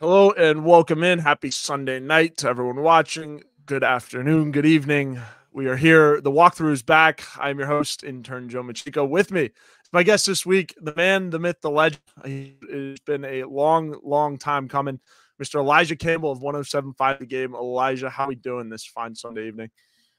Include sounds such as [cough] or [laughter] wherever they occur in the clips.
Hello and welcome in. Happy Sunday night to everyone watching. Good afternoon, good evening. We are here. The walkthrough is back. I'm your host, intern Joe Macheca. With me, my guest this week, the man, the myth, the legend. It's been a long, long time coming. Mr. Elijah Campbell of 1075 The Game. Elijah, how are we doing this fine Sunday evening?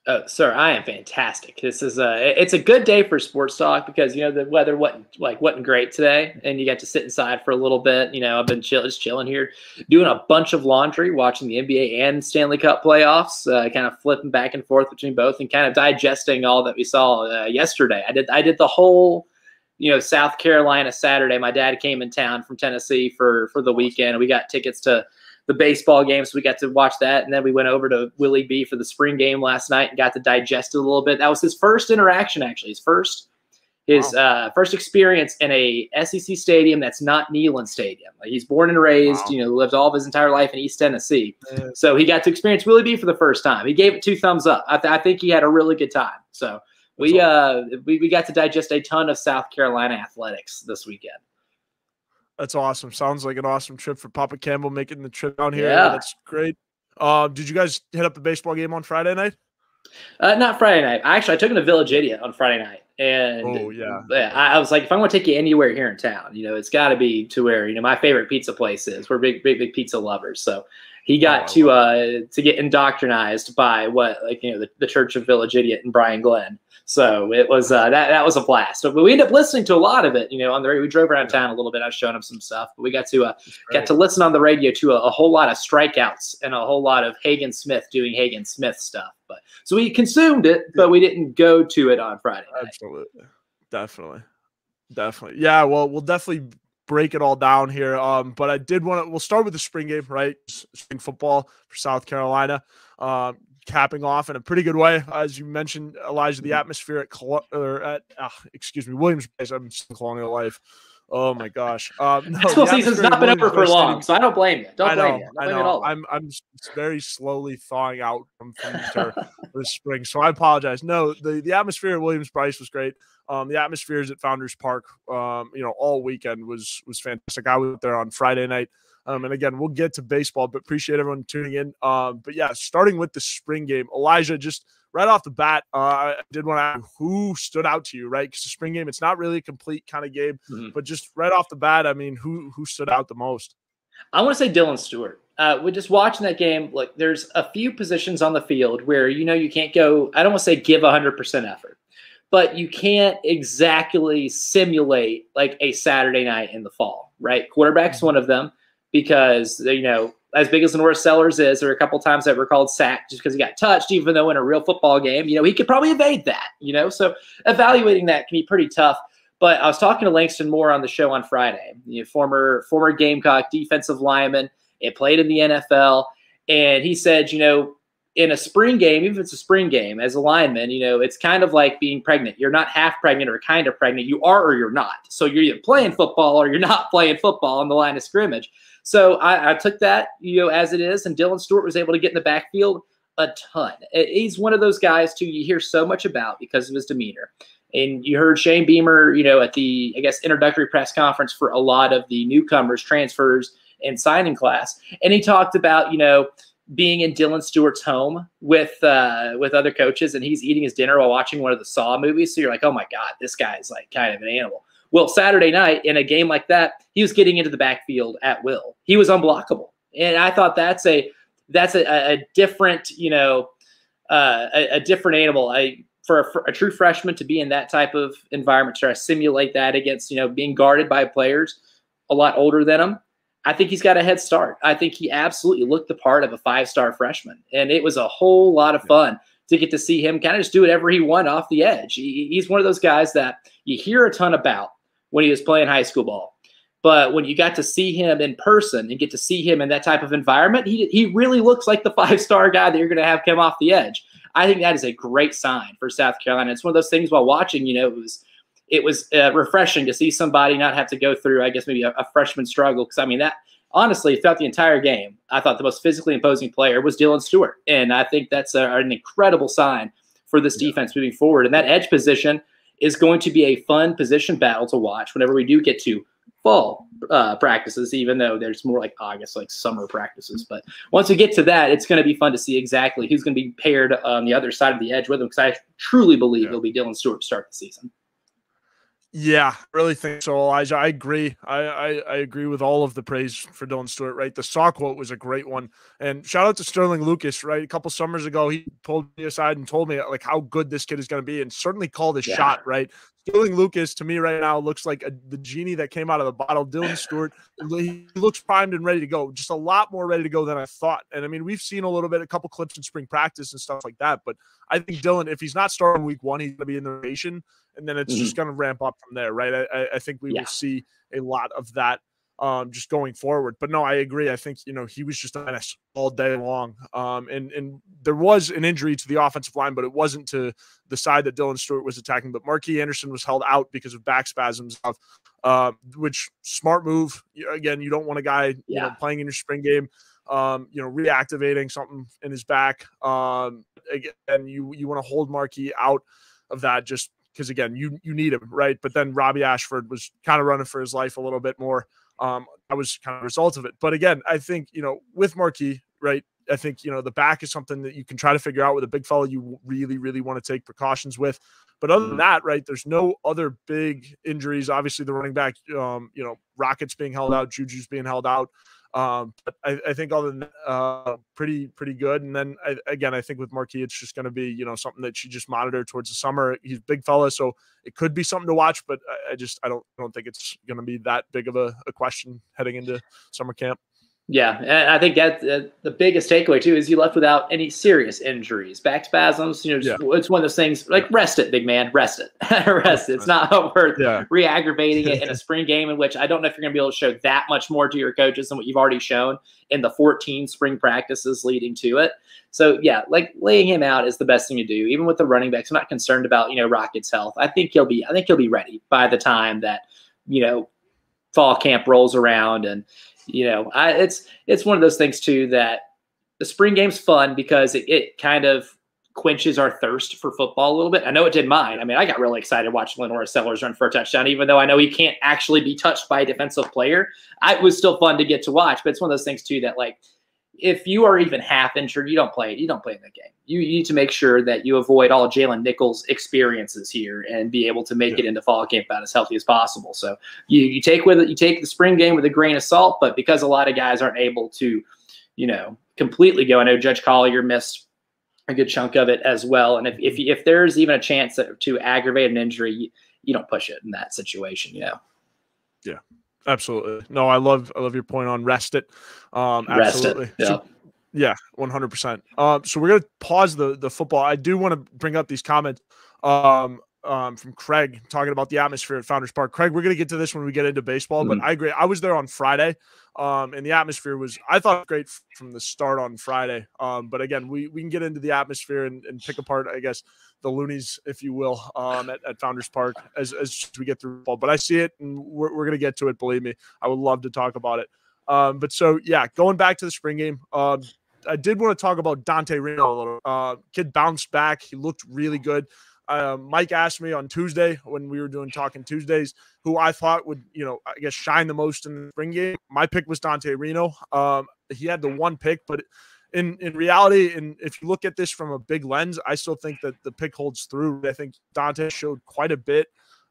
Oh, sir, I am fantastic. This is a it's a good day for sports talk because you know the weather wasn't like wasn't great today, and you got to sit inside for a little bit. You know, I've been chill, just chilling here, doing a bunch of laundry, watching the NBA and Stanley Cup playoffs, uh, kind of flipping back and forth between both, and kind of digesting all that we saw uh, yesterday. I did I did the whole you know South Carolina Saturday. My dad came in town from Tennessee for for the weekend, we got tickets to the baseball game, so we got to watch that. And then we went over to Willie B for the spring game last night and got to digest it a little bit. That was his first interaction, actually, his first his wow. uh, first experience in a SEC stadium that's not Neyland Stadium. Like he's born and raised, wow. you know, lived all of his entire life in East Tennessee. Yeah. So he got to experience Willie B for the first time. He gave it two thumbs up. I, th- I think he had a really good time. So we uh we, we got to digest a ton of South Carolina athletics this weekend. That's awesome. Sounds like an awesome trip for Papa Campbell making the trip down here. Yeah. That's great. Uh, did you guys hit up the baseball game on Friday night? Uh, not Friday night. Actually, I took him to Village Idiot on Friday night, and oh yeah, I, I was like, if I'm going to take you anywhere here in town, you know, it's got to be to where you know my favorite pizza place is. We're big, big, big pizza lovers, so he got oh, to uh to get indoctrinized by what like you know the, the Church of Village Idiot and Brian Glenn. So it was uh, that that was a blast. But we ended up listening to a lot of it. You know, on the we drove around town a little bit. I was showing him some stuff, but we got to uh, got to listen on the radio to a, a, whole lot of strikeouts and a whole lot of Hagen Smith doing Hagen Smith stuff. But so we consumed it, but we didn't go to it on Friday. Night. Absolutely, definitely, definitely. Yeah, well, we'll definitely break it all down here. Um, but I did want to. We'll start with the spring game, right? Spring football for South Carolina. Um, capping off in a pretty good way, as you mentioned, Elijah. The mm-hmm. atmosphere at Col- or at uh, excuse me, Williams. I'm still Colonial Life. Oh my gosh. Um, no, School season's not been over for long, so I don't blame you. Don't I know, blame you. Don't I know. I'm I'm very slowly thawing out from, [laughs] winter the spring, so I apologize. No, the the atmosphere at Williams Brice was great. Um, the atmospheres at Founders Park, um, you know, all weekend was was fantastic. I was there on Friday night. Um, and again, we'll get to baseball, but appreciate everyone tuning in. Um, but yeah, starting with the spring game, Elijah, just right off the bat, uh, I did want to ask who stood out to you, right? Because the spring game, it's not really a complete kind of game, mm-hmm. but just right off the bat, I mean, who who stood out the most? I want to say Dylan Stewart. Uh, we're just watching that game. Like, there's a few positions on the field where you know you can't go. I don't want to say give 100% effort, but you can't exactly simulate like a Saturday night in the fall, right? Quarterback's mm-hmm. one of them because you know as big as Norris Sellers is, there are a couple times that were called sacked just because he got touched, even though in a real football game, you know, he could probably evade that, you know. So evaluating that can be pretty tough. But I was talking to Langston Moore on the show on Friday, you know, former former Gamecock defensive lineman, it played in the NFL, and he said, you know, in a spring game, even if it's a spring game, as a lineman, you know, it's kind of like being pregnant. You're not half pregnant or kind of pregnant. You are or you're not. So you're either playing football or you're [laughs] not playing football on the line of scrimmage. So I, I took that, you know, as it is, and Dylan Stewart was able to get in the backfield a ton. He's one of those guys too you hear so much about because of his demeanor. And you heard Shane Beamer, you know, at the I guess introductory press conference for a lot of the newcomers, transfers, and signing class, and he talked about you know being in Dylan Stewart's home with uh, with other coaches, and he's eating his dinner while watching one of the Saw movies. So you're like, oh my god, this guy's like kind of an animal. Well, Saturday night in a game like that, he was getting into the backfield at will. He was unblockable, and I thought that's a that's a, a different you know uh, a, a, different animal. I for a, for a, true freshman to be in that type of environment, to simulate that against you know being guarded by players a lot older than him. I think he's got a head start. I think he absolutely looked the part of a five star freshman, and it was a whole lot of fun to get to see him kind of just do whatever he wanted off the edge. He, he's one of those guys that you hear a ton about when he was playing high school ball. But when you got to see him in person and get to see him in that type of environment, he, he really looks like the [laughs] five star guy that you're going to have come off the edge. I think that is a great sign for South Carolina. It's one of those things while watching, you know, it was it was uh, refreshing to see somebody not have to go through, I guess, maybe a, a freshman struggle. Because I mean, that honestly, throughout the entire game, I thought the most physically imposing player was Dylan Stewart, and I think that's a, an incredible sign for this yeah. defense moving forward. And that edge position is going to be a fun position battle to watch whenever we do get to fall uh, practices, even though there's more like August, like summer practices. But once we get to that, it's going to be fun to see exactly who's going to be paired on the other side of the edge with him because I truly believe yeah. it'll be Dylan Stewart to start the season. Yeah, really think so, Elijah. I agree. I, I, I agree with all of the praise for Dylan Stewart. Right, the saw quote was a great one, and shout out to Sterling Lucas. Right, a couple summers ago, he pulled me aside and told me like how good this kid is going to be, and certainly called his yeah. shot. Right, Sterling Lucas to me right now looks like a, the genie that came out of the bottle. Dylan Stewart, he looks primed and ready to go, just a lot more ready to go than I thought. And I mean, we've seen a little bit, a couple clips in spring practice and stuff like that. But I think Dylan, if he's not starting week one, he's going to be in the rotation and then it's mm-hmm. just going to ramp up from there, right? I, I think we yeah. will see a lot of that um, just going forward. But no, I agree. I think you know he was just a menace all day long. Um, and and there was an injury to the offensive line, but it wasn't to the side that Dylan Stewart was attacking. But Marquis Anderson was held out because of back spasms, of, uh, which smart move. Again, you don't want a guy yeah. you know playing in your spring game. Um, you know, reactivating something in his back. Um, again, you you want to hold Marquis out of that just because again, you you need him, right? But then Robbie Ashford was kind of running for his life a little bit more. Um, that was kind of a result of it. But again, I think you know with Marquis, right? I think you know the back is something that you can try to figure out with a big fellow you really really want to take precautions with. But other than mm-hmm. that, right? There's no other big injuries. Obviously, the running back, um, you know, Rockets being held out, Juju's being held out. Um, but I, I, think other than uh, pretty pretty good. And then I, again, I think with Marquis, it's just going to be you know something that you just monitor towards the summer. He's big fella, so it could be something to watch. But I, I just I don't I don't think it's going to be that big of a, a question heading into summer camp. Yeah, and I think that uh, the biggest takeaway too is you left without any serious injuries, back spasms. You know, yeah. it's one of those things like rest it, big man, rest it, [laughs] rest it. It's not [laughs] worth yeah. re-aggravating it in a [laughs] spring game in which I don't know if you're going to be able to show that much more to your coaches than what you've already shown in the 14 spring practices leading to it. So yeah, like laying him out is the best thing to do. Even with the running backs, I'm not concerned about you know Rocket's health. I think he'll be I think he'll be ready by the time that you know fall camp rolls around and you know, I, it's it's one of those things too that the spring game's fun because it, it kind of quenches our thirst for football a little bit. I know it did mine. I mean, I got really excited watching LaNorris Sellers run for a touchdown, even though I know he can't actually be touched by a defensive player. I, it was still fun to get to watch, but it's one of those things too that like if you are even half injured, you don't play. it. You don't play in the game. You, need to make sure that you avoid all Jalen Nichols experiences here and be able to make yeah. it into fall camp out as healthy as possible. So you you take with it. You take the spring game with a grain of salt, but because a lot of guys aren't able to, you know, completely go. I know Judge Collier missed a good chunk of it as well. And if if, if there's even a chance to, to aggravate an injury, you, you don't push it in that situation. You know. Yeah. Absolutely. No, I love I love your point on rest it. Um, rest absolutely. It. Yeah. So, yeah, one hundred percent. Um, so we're gonna pause the the football. I do want to bring up these comments. Um, um, from Craig talking about the atmosphere at Founders Park. Craig, we're going to get to this when we get into baseball, mm-hmm. but I agree. I was there on Friday, um, and the atmosphere was I thought great from the start on Friday. Um, but again, we we can get into the atmosphere and, and pick apart, I guess, the loonies, if you will, um, at, at Founders Park as as we get through. But I see it, and we're we're going to get to it. Believe me, I would love to talk about it. Um, but so yeah, going back to the spring game. Um, I did want to talk about Dante Reno a little. Uh, kid bounced back. He looked really good uh, Mike asked me on Tuesday when we were doing talking Tuesdays who I thought would, you know, I guess shine the most in the spring game. My pick was Dante Reno. Um, he had the one pick, but in in reality, and if you look at this from a big lens, I still think that the pick holds through. I think Dante showed quite a bit.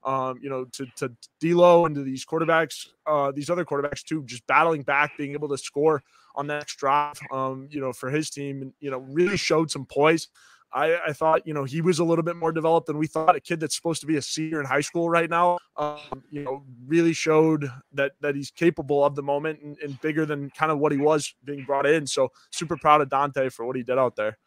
Um, you know, to to D'Lo and to these quarterbacks, uh, these other quarterbacks too, just battling back, being able to score on that drive. Um, you know, for his team, and you know, really showed some poise. I, I, thought, you know, he was a little bit more developed than we thought. A kid that's supposed to be a senior in high school right now, um, you know, really showed that that he's capable of the moment and, and, bigger than kind of what he was being brought in. So super proud of Dante for what he did out there.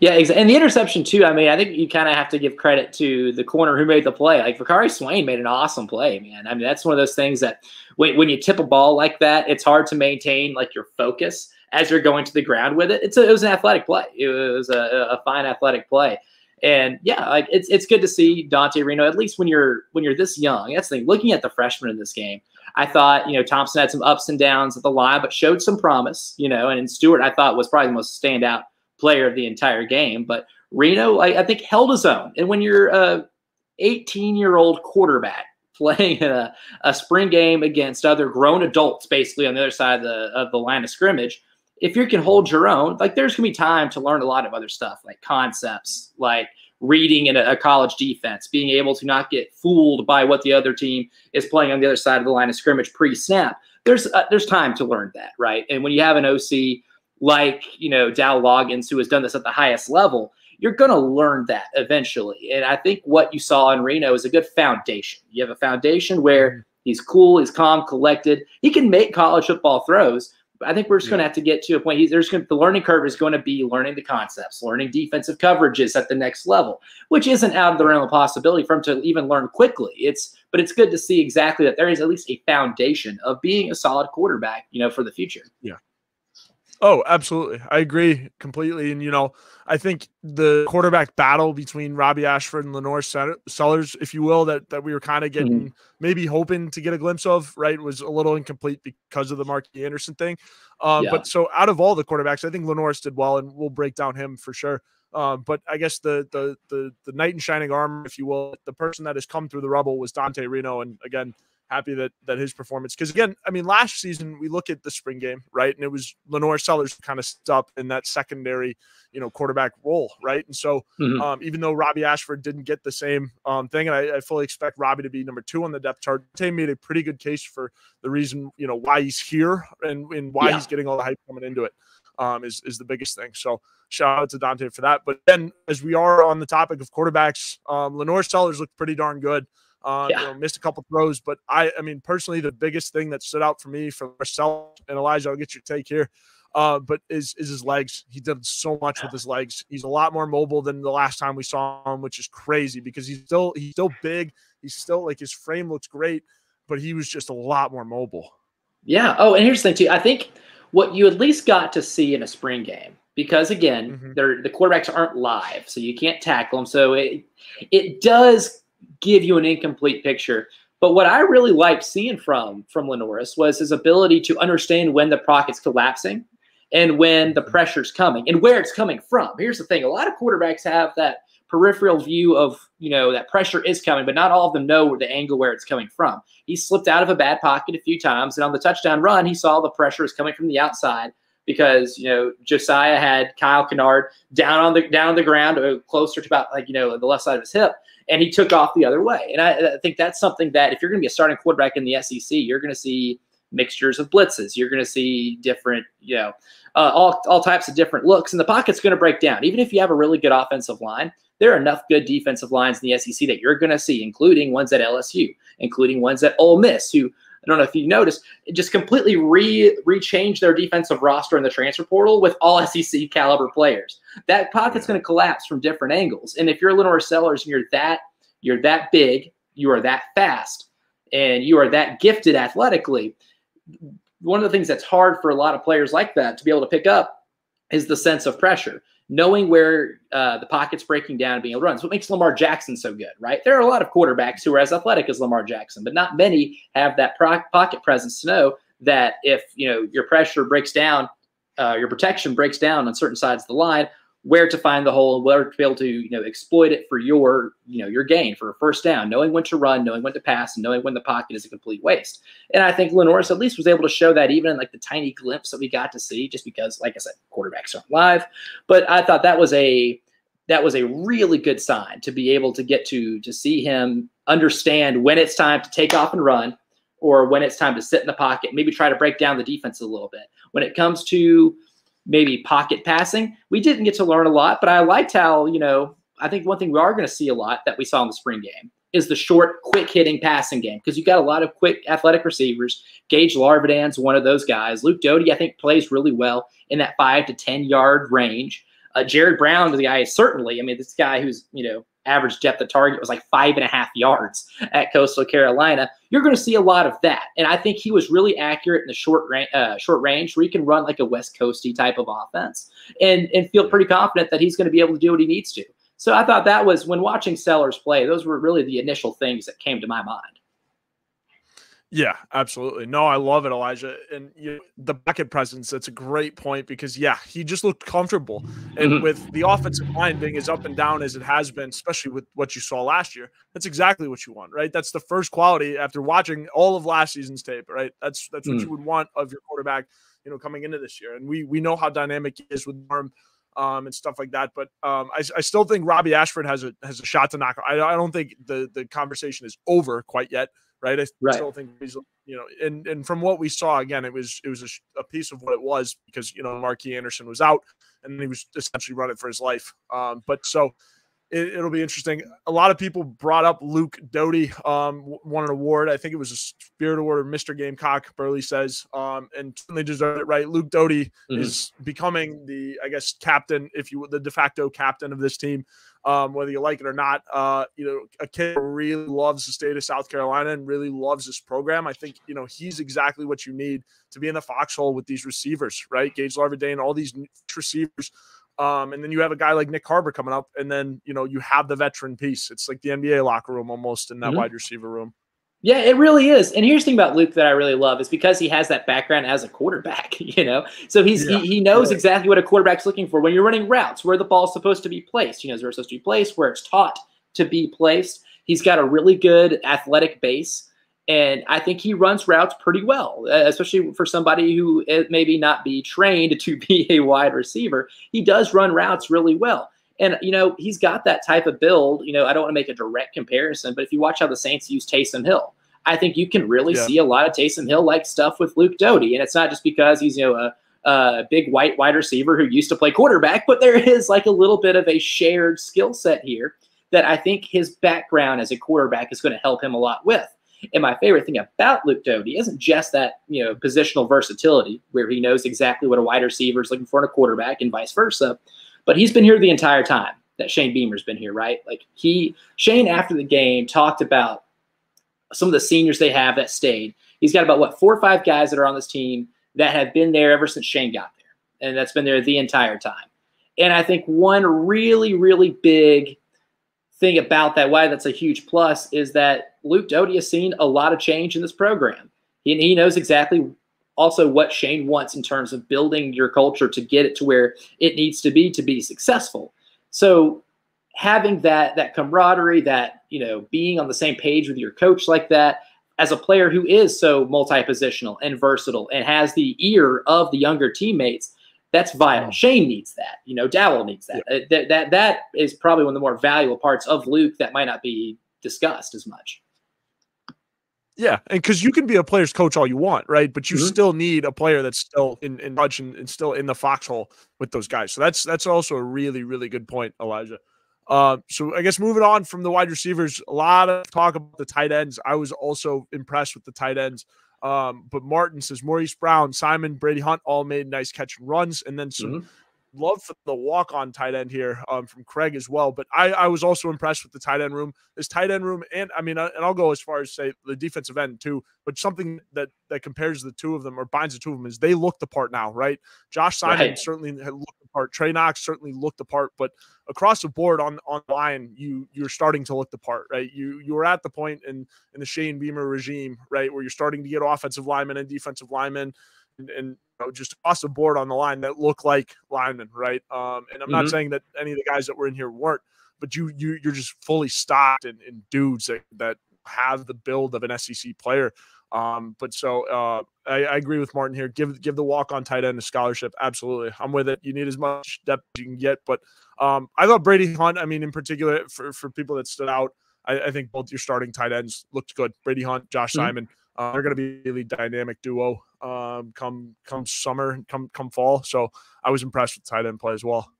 Yeah, and the interception too. I mean, I think you kind of have to give credit to the corner who made the play. Like Vicari Swain made an awesome play, man. I mean, that's one of those things that when, when you tip a ball like that, it's hard to maintain like your focus as you're going to the ground with it. It's a, it was an athletic play. It was a, a fine athletic play. And yeah, like it's it's good to see Dante Reno at least when you're when you're this young. That's the thing. Looking at the freshmen in this game, I thought you know Thompson had some ups and downs at the line, but showed some promise. You know, and Stewart I thought was probably the most standout player of the entire game. But Reno, I, I think, held his own. And when you're a 18 year old quarterback [laughs] playing a, a spring game against other grown adults, basically on the other side of the of the line of scrimmage, if you can hold your own, like there's gonna be time to learn a lot of other stuff, like concepts, like reading in a, a, college defense, being able to not get fooled by what the other team is playing on the other side of the line of scrimmage pre-snap. There's uh, there's time to learn that, right? And when you have an OC like you know Dow Loggains who has done this at the highest level, you're going to learn that eventually. And I think what you saw in Reno is a good foundation. You have a foundation where mm-hmm. he's cool, he's calm, collected. He can make college football throws, I think we're just yeah. going to have to get to a point. He's, there's going the learning curve is going to be learning the concepts, learning defensive coverages at the next level, which isn't out of the realm of possibility for him to even learn quickly. It's but it's good to see exactly that there is at least a foundation of being a solid quarterback, you know, for the future. Yeah. Oh, absolutely. I agree completely. And, you know, I think the quarterback battle between Robbie Ashford and LaNorris Sellers, if you will, that, that we were kind of mm-hmm. getting, mm-hmm. maybe hoping to get a glimpse of, right, was a little incomplete because of the Marquis Anderson thing. Um, yeah. But so out of all the quarterbacks, I think LaNorris did well, and we'll break down him for sure. Um, but I guess the, the the the knight in shining armor, if you will, the person that has come through the rubble was Dante Reno, and again, happy that that his performance because again, I mean, last season we look at the spring game, right, and it was LaNorris Sellers kind of stuck in that secondary, you know, quarterback role, right, and so mm-hmm. um, even though Robbie Ashford didn't get the same um, thing, and I, I, fully expect Robbie to be number two on the depth chart, Tay made a pretty good case for the reason you know why he's here and, and why yeah. he's getting all the hype coming into it. Um, is is the biggest thing. So shout out to Dante for that. But then, as we are on the topic of quarterbacks, um, LaNorris Sellers looked pretty darn good. Uh, yeah. you know, missed a couple throws, but I, I mean, personally, the biggest thing that stood out for me for myself and Elijah, I'll get your take here. Uh, but is is his legs. He did so much with his legs. He's a lot more mobile than the last time we saw him, which is crazy because he's still he's still big. He's still like his frame looks great, but he was just a lot more mobile. Yeah. Oh, and here's the thing too. I think what you at least got to see in a spring game because again, mm-hmm. they're the quarterbacks aren't live, so you can't tackle them. So it it does give you an incomplete picture. But what I really liked seeing from from LaNorris was his ability to understand when the pocket's collapsing and when the pressure's coming and where it's coming from. Here's the thing: a lot of quarterbacks have that peripheral view of you know that pressure is coming, but not all of them know the angle where it's coming from. He slipped out of a bad pocket a few times, and on the touchdown run, he saw the pressure is coming from the outside because you know Josiah had Kyle Kennard down on the down on the ground, uh, closer to about like you know the left side of his hip, and he took off the other way. And I, I think that's something that if you're going to be a starting quarterback in the SEC, you're going to see mixtures of blitzes. You're going to see different, you know, uh, all all types of different looks, and the pocket's going to break down. Even if you have a really good offensive line, there are enough good defensive lines in the SEC that you're going to see, including ones at LSU, including ones at Ole Miss, who I don't know if you noticed, just completely re rechange their defensive roster in the transfer portal with all [laughs] SEC caliber players. That pocket's going to collapse from different angles. And if you're LaNorris Sellers and you're that you're that big, you are that fast, and you are that gifted athletically, one of the things that's hard for a lot of players like that to be able to pick up is the sense of pressure knowing where uh, the pocket's breaking down and being able to run. So what makes Lamar Jackson so good, right? There are a lot of quarterbacks who are as athletic as Lamar Jackson, but not many have that pro- pocket presence to know that if you know your pressure breaks down, uh, your protection breaks down on certain sides of the line, where to find the hole, where to be able to you know exploit it for your you know your gain for a first down, knowing when to run, knowing when to pass, and knowing when the pocket is a complete waste. And I think LaNorris at least was able to show that even in like the tiny glimpse that we got to see, just because, like I said, quarterbacks aren't live. But I thought that was a that was a really good sign to be able to get to to see him understand when it's time to take off and run or when it's time to sit in the pocket, maybe try to break down the defense a little bit. When it comes to maybe pocket passing. We didn't get to learn a lot, but I liked how, you know, I think one thing we are going to see a lot that we saw in the spring game is the short, quick hitting passing game because you got a lot of quick athletic receivers. Gage Larvadain's one of those guys. Luke Doty, I think, plays really well in that five to 10 yard range. Uh, Jared Brown, the guy, certainly, I mean, this guy who's, you know, average depth of target was like five and a half yards at Coastal Carolina. You're going to see a lot of that, and I think he was really accurate in the short range, uh, short range where he can run like a West Coasty type of offense, and and feel pretty confident that he's going to be able to do what he needs to. So I thought that was when watching Sellers play, those were really the initial things that came to my mind. Yeah, absolutely. No, I love it, Elijah. And you know, the bucket presence, that's a great point because, yeah, he just looked comfortable. And mm-hmm. with the offensive line being as up and down as it has been, especially with what you saw last year, that's exactly what you want, right? That's the first quality after watching all of last season's tape, right? That's that's what mm-hmm. you would want of your quarterback, you know, coming into this year. And we we know how dynamic he is with arm um, and stuff like that. But um, I, I, still think Robbie Ashford has a has a shot to knock. I, I don't think the the conversation is over quite yet right? I right. still think he's, you know, and and from what we saw, again, it was it was a, a, piece of what it was because you know Marquis Anderson was out and he was essentially running for his life. Um, but so it, will be interesting. A lot of people brought up Luke Doty, um, won an award. I think it was a Spirit Award or Mr. Gamecock, Burley says, um, and certainly deserved it. Right, Luke Doty mm-hmm. is becoming the, I guess, captain, if you the de facto captain of this team um, whether you like it or not. Uh, you know, a kid really loves the state of South Carolina and really loves this program. I think, you know, he's exactly what you need to be in the foxhole with these receivers, right? Gage Larvadain, all these receivers. Um, and then you have a guy like Nyck Harbor coming up, and then you know you have the veteran piece. It's like the NBA locker room almost in that mm-hmm. wide receiver room. Yeah, it really is. And here's the thing about Luke that I really love is because he has that background as a quarterback, [laughs] you know. So he's yeah, he, he knows right. exactly what a quarterback's looking for when you're running routes, where the ball's supposed to be placed. He knows where it's supposed to be placed, where it's taught to be placed. He's got a really good athletic base, and I think he runs routes pretty well, uh, especially for somebody who eh, maybe not be trained [laughs] to be a wide receiver. He does run routes really well. And, you know, he's got that type of build. You know, I don't want to make a direct comparison, but if you watch how the Saints use Taysom Hill, I think you can really yeah. see a lot of Taysom Hill like stuff with Luke Doty. And it's not just because he's, you know, a, a big white wide receiver who used to play quarterback, but there [laughs] is like a little bit of a shared skill set here that I think his background as a quarterback is going to help him a lot with. And my favorite thing about Luke Doty isn't just that, you know, positional versatility where he knows exactly what a wide receiver is looking for in a quarterback and vice versa, but he's been here the entire time that Shane Beamer's been here, right? Like he Shane after the game talked about some of the seniors they have that stayed. He's got about what four or five guys that are on this team that have been there ever since Shane got there, and that's been there the entire time. And I think one really, really big thing about that, why that's a huge plus, is that Luke Doty has seen a lot of change in this program. He, he knows exactly also what Shane wants in terms of building your culture to get it to where it needs to be to be successful. So having that that camaraderie, that you know, being on the same page with your coach like that, as a player who is so multi-positional and versatile and has the ear of the younger teammates, that's vital. Shane needs that. You know, Dowell needs that. Yeah. Uh, that. That that is probably one of the more valuable parts of Luke that might not be discussed as much. Yeah, and because you can be a player's coach all you want, right? But you mm-hmm. still need a player that's still in in touch and, and, still in the foxhole with those guys. So that's that's also a really really good point, Elijah. Uh, so I guess moving on from the wide receivers, a lot of talk about the tight ends. I was also impressed with the tight ends. Um, but Martin says Maurice Brown, Simon, Brady Hunt all made nice catch and runs, and then some mm-hmm love for the walk on tight end here um, from Craig as well. But I, I was also impressed with the tight end room. This tight end room, and I mean, uh, and I'll go as far as say the defensive end too. But something that that compares the two of them or binds the two of them is they look the part now, right? Josh Simon right. certainly looked the part. Trey Knox certainly looked the part, but across the board on on line, you you're starting to look the part, right? You you were at the point in in the Shane Beamer regime, right, where you're starting to get offensive linemen and defensive linemen and, and you know, just across the board on the line that look like linemen, right? Um, and I'm mm-hmm. not saying that any of the guys that were in here weren't, but you you you're just fully stocked in, in dudes that, that have the build of an SEC player. Um, but so uh, I, I, agree with Martin here. Give give the walk on tight end a scholarship. Absolutely, I'm with it. You need as much depth as you can get. But um, I thought Brady Hunt. I mean, in particular for for people that stood out, I, I think both your starting tight ends looked good. Brady Hunt, Josh mm-hmm. Simon. Uh, they're going to be a really dynamic duo um, come come summer, come come fall. So I was impressed with tight end play as well.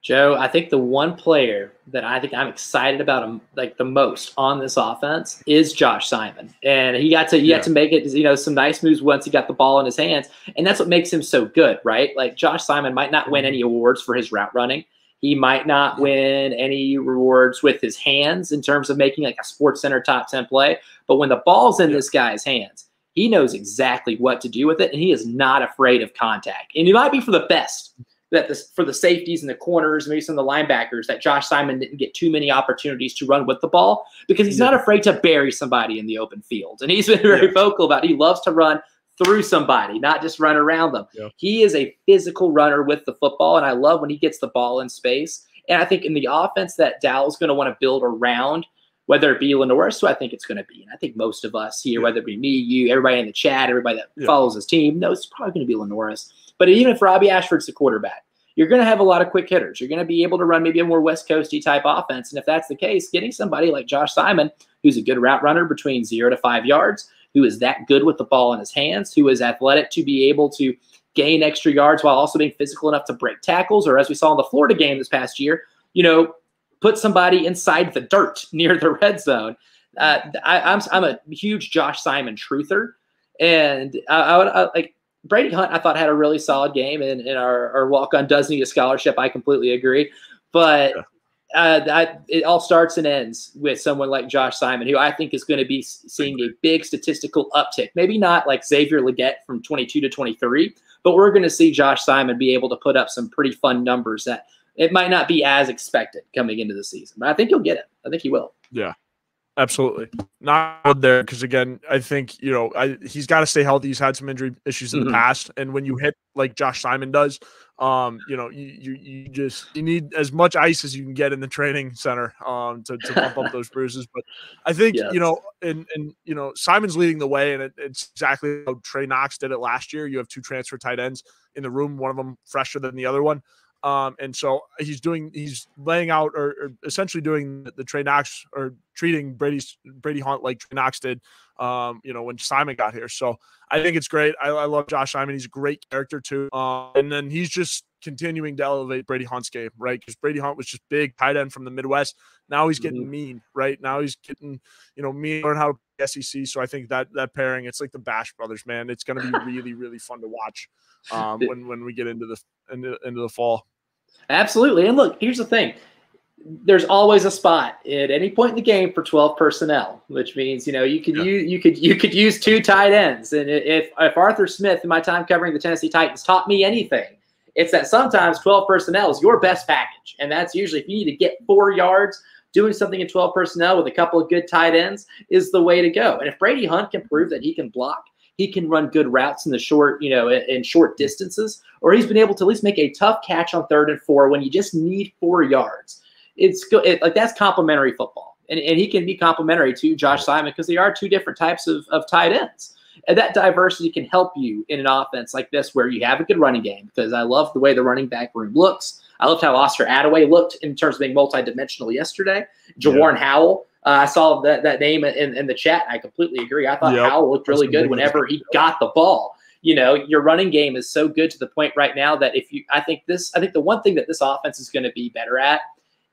Joe, I think the one player that I think I'm excited about him like the most on this offense is Josh Simon, and he got to he yeah. got to make it you know some nice moves once he got the ball in his hands, and that's what makes him so good, right? Like Josh Simon might not win mm-hmm. any awards for his route running. He might not win any rewards with his hands in terms of making like a Sports Center top 10 play. But when the ball's in yeah. this guy's hands, he knows exactly what to do with it, and he is not afraid of contact. And it might be for the best that this for the safeties and the corners, maybe some of the linebackers, that Josh Simon didn't get too many opportunities to run with the ball because he's yeah. not afraid to bury somebody in the open field. And he's been very yeah. vocal about it. he loves to run through somebody, not just run around them. Yeah. He is a physical runner with the football, and I love when he gets the ball in space. And I think in the offense that Dowell's going to want to build around, whether it be LaNorris, who I think it's going to be, and I think most of us here, whether it be me, you, everybody in the chat, everybody that follows his team, knows it's probably going to be LaNorris. But even if Robbie Ashford's the quarterback, you're going to have a lot of quick hitters. You're going to be able to run maybe a more West Coasty type offense. And if that's the case, getting somebody like Josh Simon, who's a good route runner between zero to five yards, who is that good with the ball in his hands, who is athletic to be able to gain extra yards while also being physical enough to break tackles, or as we saw in the Florida game this past year, you know, put somebody inside the dirt [laughs] near the red zone. Uh, I, am I'm, I'm a huge Josh Simon truther, and I, I would I, like Brady Hunt, I thought had a really solid game in, in our, our walk on does need a scholarship. I completely agree. But uh, that, it all starts and ends with someone like Josh Simon, who I think is going to be seeing a big statistical uptick. Maybe not like Xavier Legette from 22 to 23, but we're going to see Josh Simon be able to put up some pretty fun numbers that it might not be as expected coming into the season. But I think he'll get it. I think he will. Yeah. Absolutely. Not there because again, I think you know I, he's got to stay healthy. He's had some injury issues in mm-hmm. the past, and when you hit like Josh Simon does, um, you know, you, you, you just you need as much ice as you can get in the training center um to, to pump up those [laughs] bruises. But I think yes. you know, and and you know, Simon's leading the way, and it, it's exactly how Trey Knox did it last year. You have two transfer tight ends in the room, one of them fresher than the other one. Um, and so he's doing, he's laying out or, or essentially doing the, the Trey Knox or treating Brady's Brady Hunt like Trey Knox did, um, you know, when Simon got here. So I think it's great. I, I love Josh Simon. He's a great character too. Um, and then he's just continuing to elevate Brady Hunt's game, right? Because Brady Hunt was just big tight end from the Midwest. Now he's getting mm-hmm. mean, right? Now he's getting, you know, mean, learn how to SEC. So I think that that pairing, it's like the Bash brothers, man. It's going to be [laughs] really, really fun to watch um, when when we get into the into, into the fall. Absolutely. And look, here's the thing. There's always a spot at any point in the game for 12 personnel, which means you know you could yeah. use you could you could use two tight ends. And if if Arthur Smith in my time covering the Tennessee Titans taught me anything, it's that sometimes 12 personnel is your best package, and that's usually if you need to get four yards doing something in 12 personnel with a couple of good tight ends is the way to go. And if Brady Hunt can prove that he can block he can run good routes in the short, you know, in, short distances, or he's been able to at least make a tough catch on third and four when you just need four yards. It's. It, like that's complementary football. And, and he can be complementary to Josh Simon because they are two different types of, of tight ends. And that diversity can help you in an offense like this where you have a good running game because I love the way the running back room looks. I loved how Oscar Adaway looked in terms of being multidimensional yesterday. Jawarn yeah. Howell uh, I saw that, that name in, in the chat. I completely agree. I thought yep. Howell looked really good whenever he got the ball. You know, your running game is so good to the point right now that if you, I think this, I think the one thing that this offense is going to be better at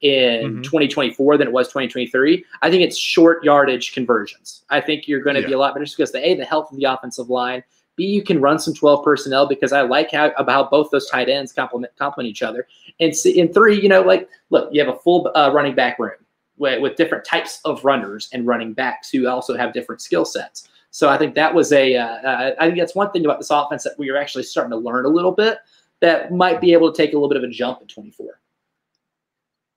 in mm-hmm. 2024 than it was 2023. I think it's short yardage conversions. I think you're going to yeah. be a lot better just because the A, the health of the offensive line, B, you can run some 12 personnel because I like how about both those tight ends complement complement each other. And C, and three, you know, like look, you have a full uh, running back room with, with different types of runners and running backs who also have different skill sets. So I think that was a. Uh, uh, I think that's one thing about this offense that we are actually starting to learn a little bit that might be able to take a little bit of a jump in 24.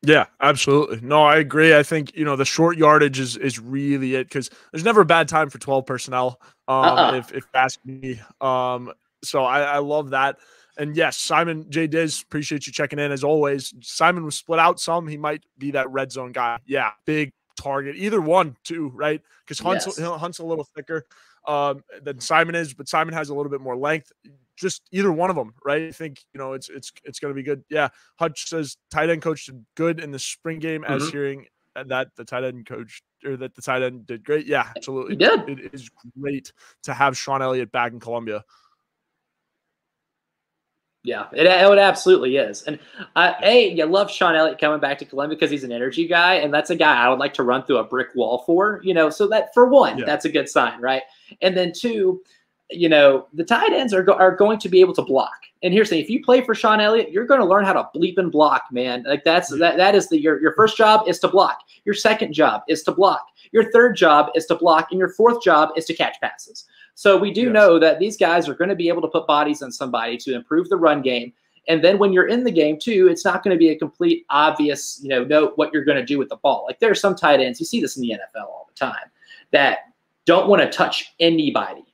Yeah, absolutely. No, I agree. I think you know the short yardage is is really it because there's never a bad time for 12 personnel. Um, uh-uh. if if ask me, um, so I, I love that. And yes, Simon J. Diz, appreciate you checking in as always. Simon was split out some. He might be that red zone guy. Yeah, big target. Either one, too, right? Because Hunt's, yes. Hunt's a little thicker um, than Simon is, but Simon has a little bit more length. Just either one of them, right? I think you know it's it's it's going to be good. Yeah, Hutch says tight end coach did good in the spring game. Mm-hmm. As hearing that the tight end coach or that the tight end did great. Yeah, absolutely. He did. It is great to have Sean Elliott back in Columbia. Yeah, it, it absolutely is. And uh, A, you love Sean Elliott coming back to Columbia because he's an energy guy, and that's a guy I would like to run through a brick wall for, you know, so that for one, yeah. that's a good sign, right? And then two, you know, the tight ends are, go- are going to be able to block. And here's the thing, if you play for Sean Elliott, you're going to learn how to bleep and block, man. Like that's, that, that is the, your, your first job is to block. Your second job is to block. Your third job is to block. And your fourth job is to catch passes. So we do yes. know that these guys are going to be able to put bodies on somebody to improve the run game. And then when you're in the game too, it's not going to be a complete obvious, you know, note what you're going to do with the ball. Like there are some tight ends, you see this in the NFL all the time, that don't want to touch anybody.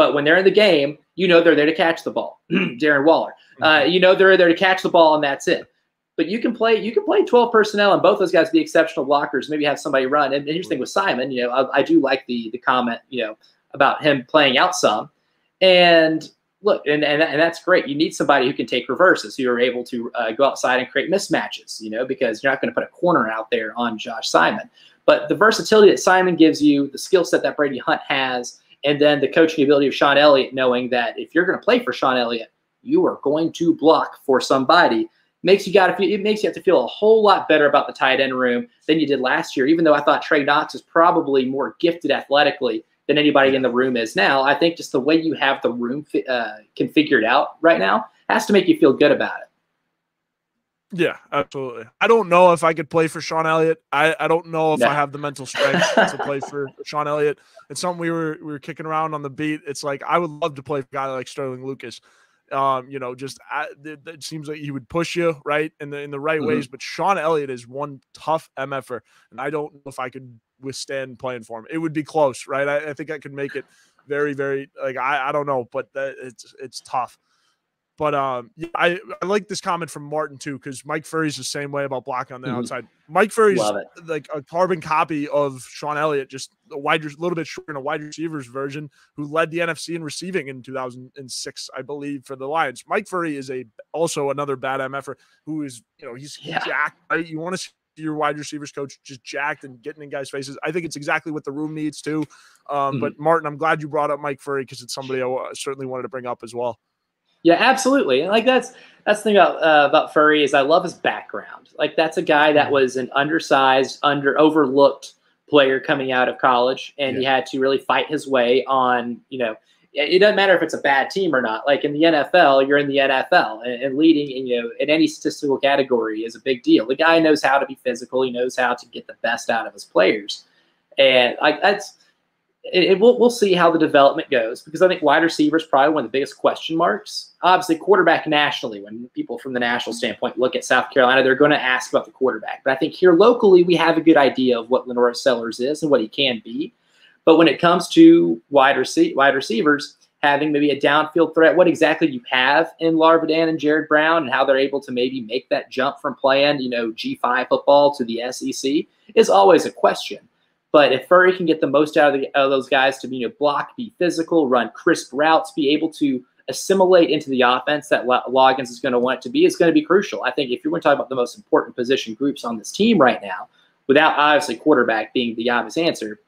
But when they're in the game, you know they're there to catch the ball. [clears throat] Darren Waller. Uh, mm-hmm. you know they're there to catch the ball and that's it. But you can play you can play 12 personnel and both those guys be exceptional blockers. Maybe have somebody run. And, and here's the thing with Simon, you know, I, I do like the the comment, you know, about him playing out some. And look, and, and, and that's great. You need somebody who can take reverses, who are able to uh, go outside and create mismatches, you know, because you're not going to put a corner out there on Josh Simon. But the versatility that Simon gives you, the skill set that Brady Hunt has, and then the coaching ability of Sean Elliott, knowing that if you're going to play for Sean Elliott, you are going to block for somebody. Makes you got to. It makes you have to feel a whole lot better about the tight end room than you did last year. Even though I thought Trey Knox is probably more gifted athletically than anybody in the room is now. I think just the way you have the room uh, configured out right now has to make you feel good about it. Yeah, absolutely. I don't know if I could play for Sean Elliott. I, I don't know if no. I have the mental strength to [laughs] play for Sean Elliott. It's something we were we were kicking around on the beat. It's like I would love to play for a guy like Sterling Lucas. Um, you know, just I, it, it, seems like he would push you right in the in the right mm-hmm. ways. But Sean Elliott is one tough mf'er, and I don't know if I could withstand playing for him. It would be close, right? I, I think I could make it very, very like I, I don't know, but that, it's it's tough. But um, yeah, I, I like this comment from Martin too because Mike Furrey's the same way about blocking on the mm-hmm. outside. Mike Furrey's like a carbon copy of Sean Elliott, just a wide, a little bit shorter, in a wide receivers version, who led the NFC in receiving in 2006, I believe, for the Lions. Mike Furrey is a also another bad MFer who is, you know, he's yeah. jacked. Right? You want to see your wide receivers coach just jacked and getting in guys' faces. I think it's exactly what the room needs too. Um, mm-hmm. But Martin, I'm glad you brought up Mike Furrey because it's somebody I certainly wanted to bring up as well. Yeah, absolutely. And like that's that's the thing about uh, about Furrey is I love his background. Like that's a guy that mm-hmm. was an undersized, under overlooked player coming out of college, and yeah. he had to really fight his way on. You know, it doesn't matter if it's a bad team or not. Like in the NFL, you're in the NFL, and, and leading, in, you know, in any statistical category is a big deal. The guy knows how to be physical. He knows how to get the best out of his players, and like that's it, we'll, we'll see how the development goes because I think wide receiver is probably one of the biggest question marks. Obviously, quarterback nationally, when people from the national standpoint look at South Carolina, they're going to ask about the quarterback. But I think here locally, we have a good idea of what LaNorris Sellers is and what he can be. But when it comes to wide, rece- wide receivers, having maybe a downfield threat, what exactly you have in Larvadain and Jared Brown and how they're able to maybe make that jump from playing, you know, G5 football to the SEC is always a question. But if Furrey can get the most out of, the, out of those guys to you know block, be physical, run crisp routes, be able to assimilate into the offense that Loggains is going to want it to be, is going to be crucial. I think if you're going to talk about the most important position groups on this team right now, without obviously quarterback being the obvious answer,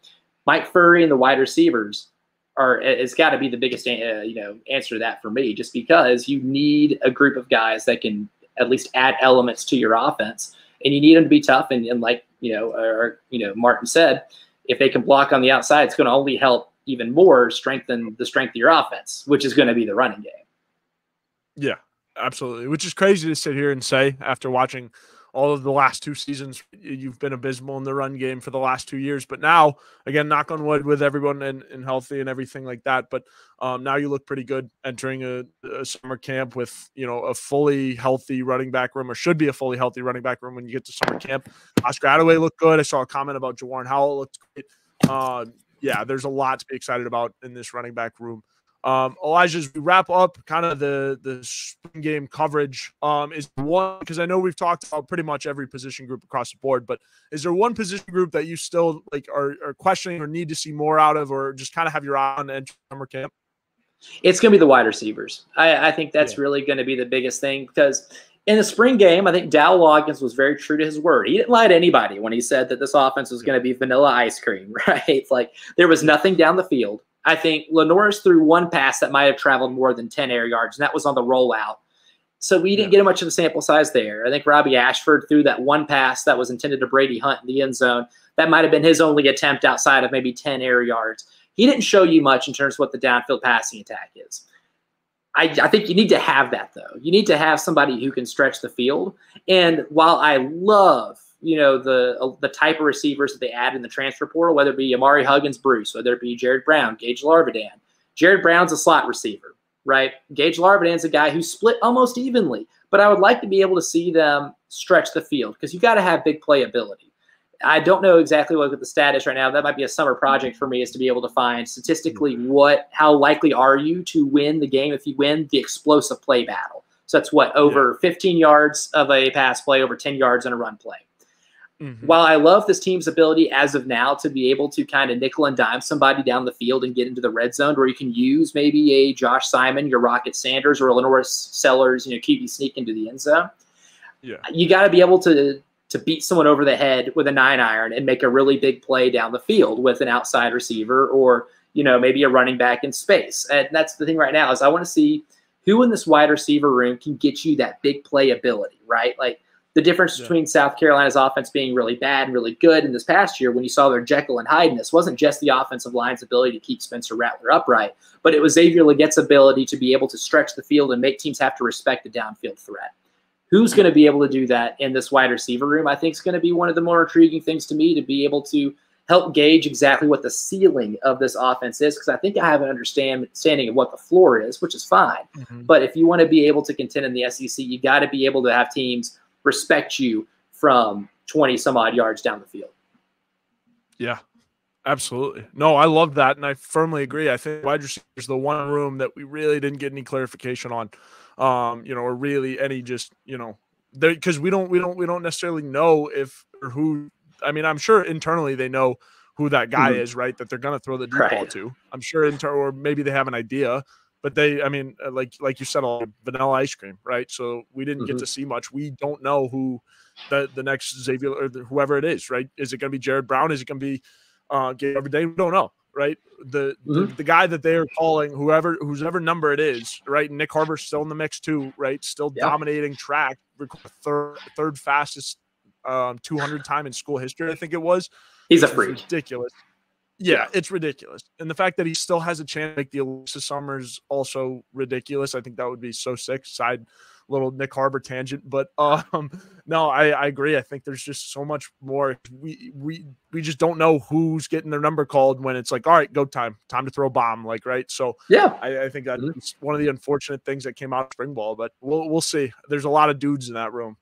Mike Furrey and the wide receivers are it's got to be the biggest uh, you know answer to that for me, just because you need a group of guys that can at least add elements to your offense, and you need them to be tough and, and like you know, or you know, Martin said, if they can block on the outside, it's going to only help even more strengthen the strength of your offense, which is going to be the running game. Yeah, absolutely. Which is crazy to sit here and say after watching all of the last two seasons. You've been abysmal in the run game for the last two years, but now, again, knock on wood, with everyone and, and healthy and everything like that. But um, now you look pretty good entering a, a, summer camp with you know a fully healthy running back room, or should be a fully healthy running back room when you get to summer camp. Oscar Adaway looked good. I saw a comment about Jawarn Howell looked great. Uh, yeah, there's a lot to be excited about in this running back room. Um, Elijah, as we wrap up kind of the the spring game coverage, um, is one because I know we've talked about pretty much every position group across the board, but is there one position group that you still like are, are questioning or need to see more out of, or just kind of have your eye on the summer camp? It's going to be the wide receivers. I, I think that's yeah. really going to be the biggest thing because in the spring game, I think Dow Loggains was very true to his word. He didn't lie to anybody when he said that this offense was going to be vanilla ice cream, [laughs] right? Like there was nothing down the field. I think LaNorris threw one pass that might have traveled more than 10 air yards, and that was on the rollout. So we didn't yeah. get much of a sample size there. I think Robbie Ashford threw that one pass that was intended to Brady Hunt in the end zone. That might have been his only attempt outside of maybe 10 air yards. He didn't show you much in terms of what the downfield passing attack is. I, I think you need to have that, though. You need to have somebody who can stretch the field. And while I love you know the uh, the type of receivers that they add in the transfer portal, whether it be Amari Huggins, Bruce, whether it be Jared Brown, Gage Larvadain. Jared Brown's a slot receiver, right? Gage Larvadain's a guy who split almost evenly but I would like to be able to see them stretch the field because you got to have big playability. I don't know exactly what the stat is right now. That might be a summer project for me is to be able to find statistically mm-hmm. what how likely are you to win the game if you win the explosive play battle. So that's what over yeah. 15 yards of a pass play, over 10 yards on a run play. Mm-hmm. While I love this team's ability as of now to be able to kind of nickel and dime somebody down the field and get into the red zone, where you can use maybe a Josh Simon, your Rocket Sanders, or a LaNorris Sellers, you know, QB sneak into the end zone. Yeah, you got to be able to to beat someone over the head with a nine iron and make a really big play down the field with an outside receiver or you know maybe a running back in space. And that's the thing right now is I want to see who in this wide receiver room can get you that big play ability, right? Like the difference yeah. between South Carolina's offense being really bad and really good in this past year when you saw their Jekyll and Hydeness wasn't just the offensive line's ability to keep Spencer Rattler upright, but it was Xavier Legette's ability to be able to stretch the field and make teams have to respect the downfield threat. Who's going to be able to do that in this wide receiver room? I think is going to be one of the more intriguing things to me to be able to help gauge exactly what the ceiling of this offense is because I think I have an understanding of what the floor is, which is fine. Mm-hmm. But if you want to be able to contend in the SEC, you got to be able to have teams respect you from 20 some odd yards down the field. Yeah, absolutely. No, I love that. And I firmly agree. I think wide receivers is the one room that we really didn't get any clarification on um, you know, or really any just, you know, because we don't we don't we don't necessarily know if or who. I mean, I'm sure internally they know who that guy mm-hmm. is, right? That they're gonna throw the deep right. ball to. I'm sure inter or maybe they have an idea, but they, I mean, uh, like like you said, all vanilla ice cream, right? So we didn't mm-hmm. get to see much. We don't know who the the next Xavier or the, whoever it is, right? Is it gonna be Jared Brown? Is it gonna be uh, Gabe Day? We don't know right? The, mm-hmm. the, the guy that they're calling, whoever whose ever number it is, right? Nyck Harbor's still in the mix too, right? Still yeah. dominating track, third third fastest um, 200 time in school history, I think it was. He's a freak. Ridiculous. Yeah, yeah, it's ridiculous. And the fact that he still has a chance to make the Elisa Summers also ridiculous. I think that would be so sick. Side little Nyck Harbor tangent, but um, [laughs] no, I, I agree. I think there's just so much more. We we we just don't know who's getting their number called when it's like, all right, go time, time to throw a bomb, like right. So yeah, I, I think that's mm-hmm. one of the unfortunate things that came out of spring ball, but we'll we'll see. There's a lot of dudes in that room.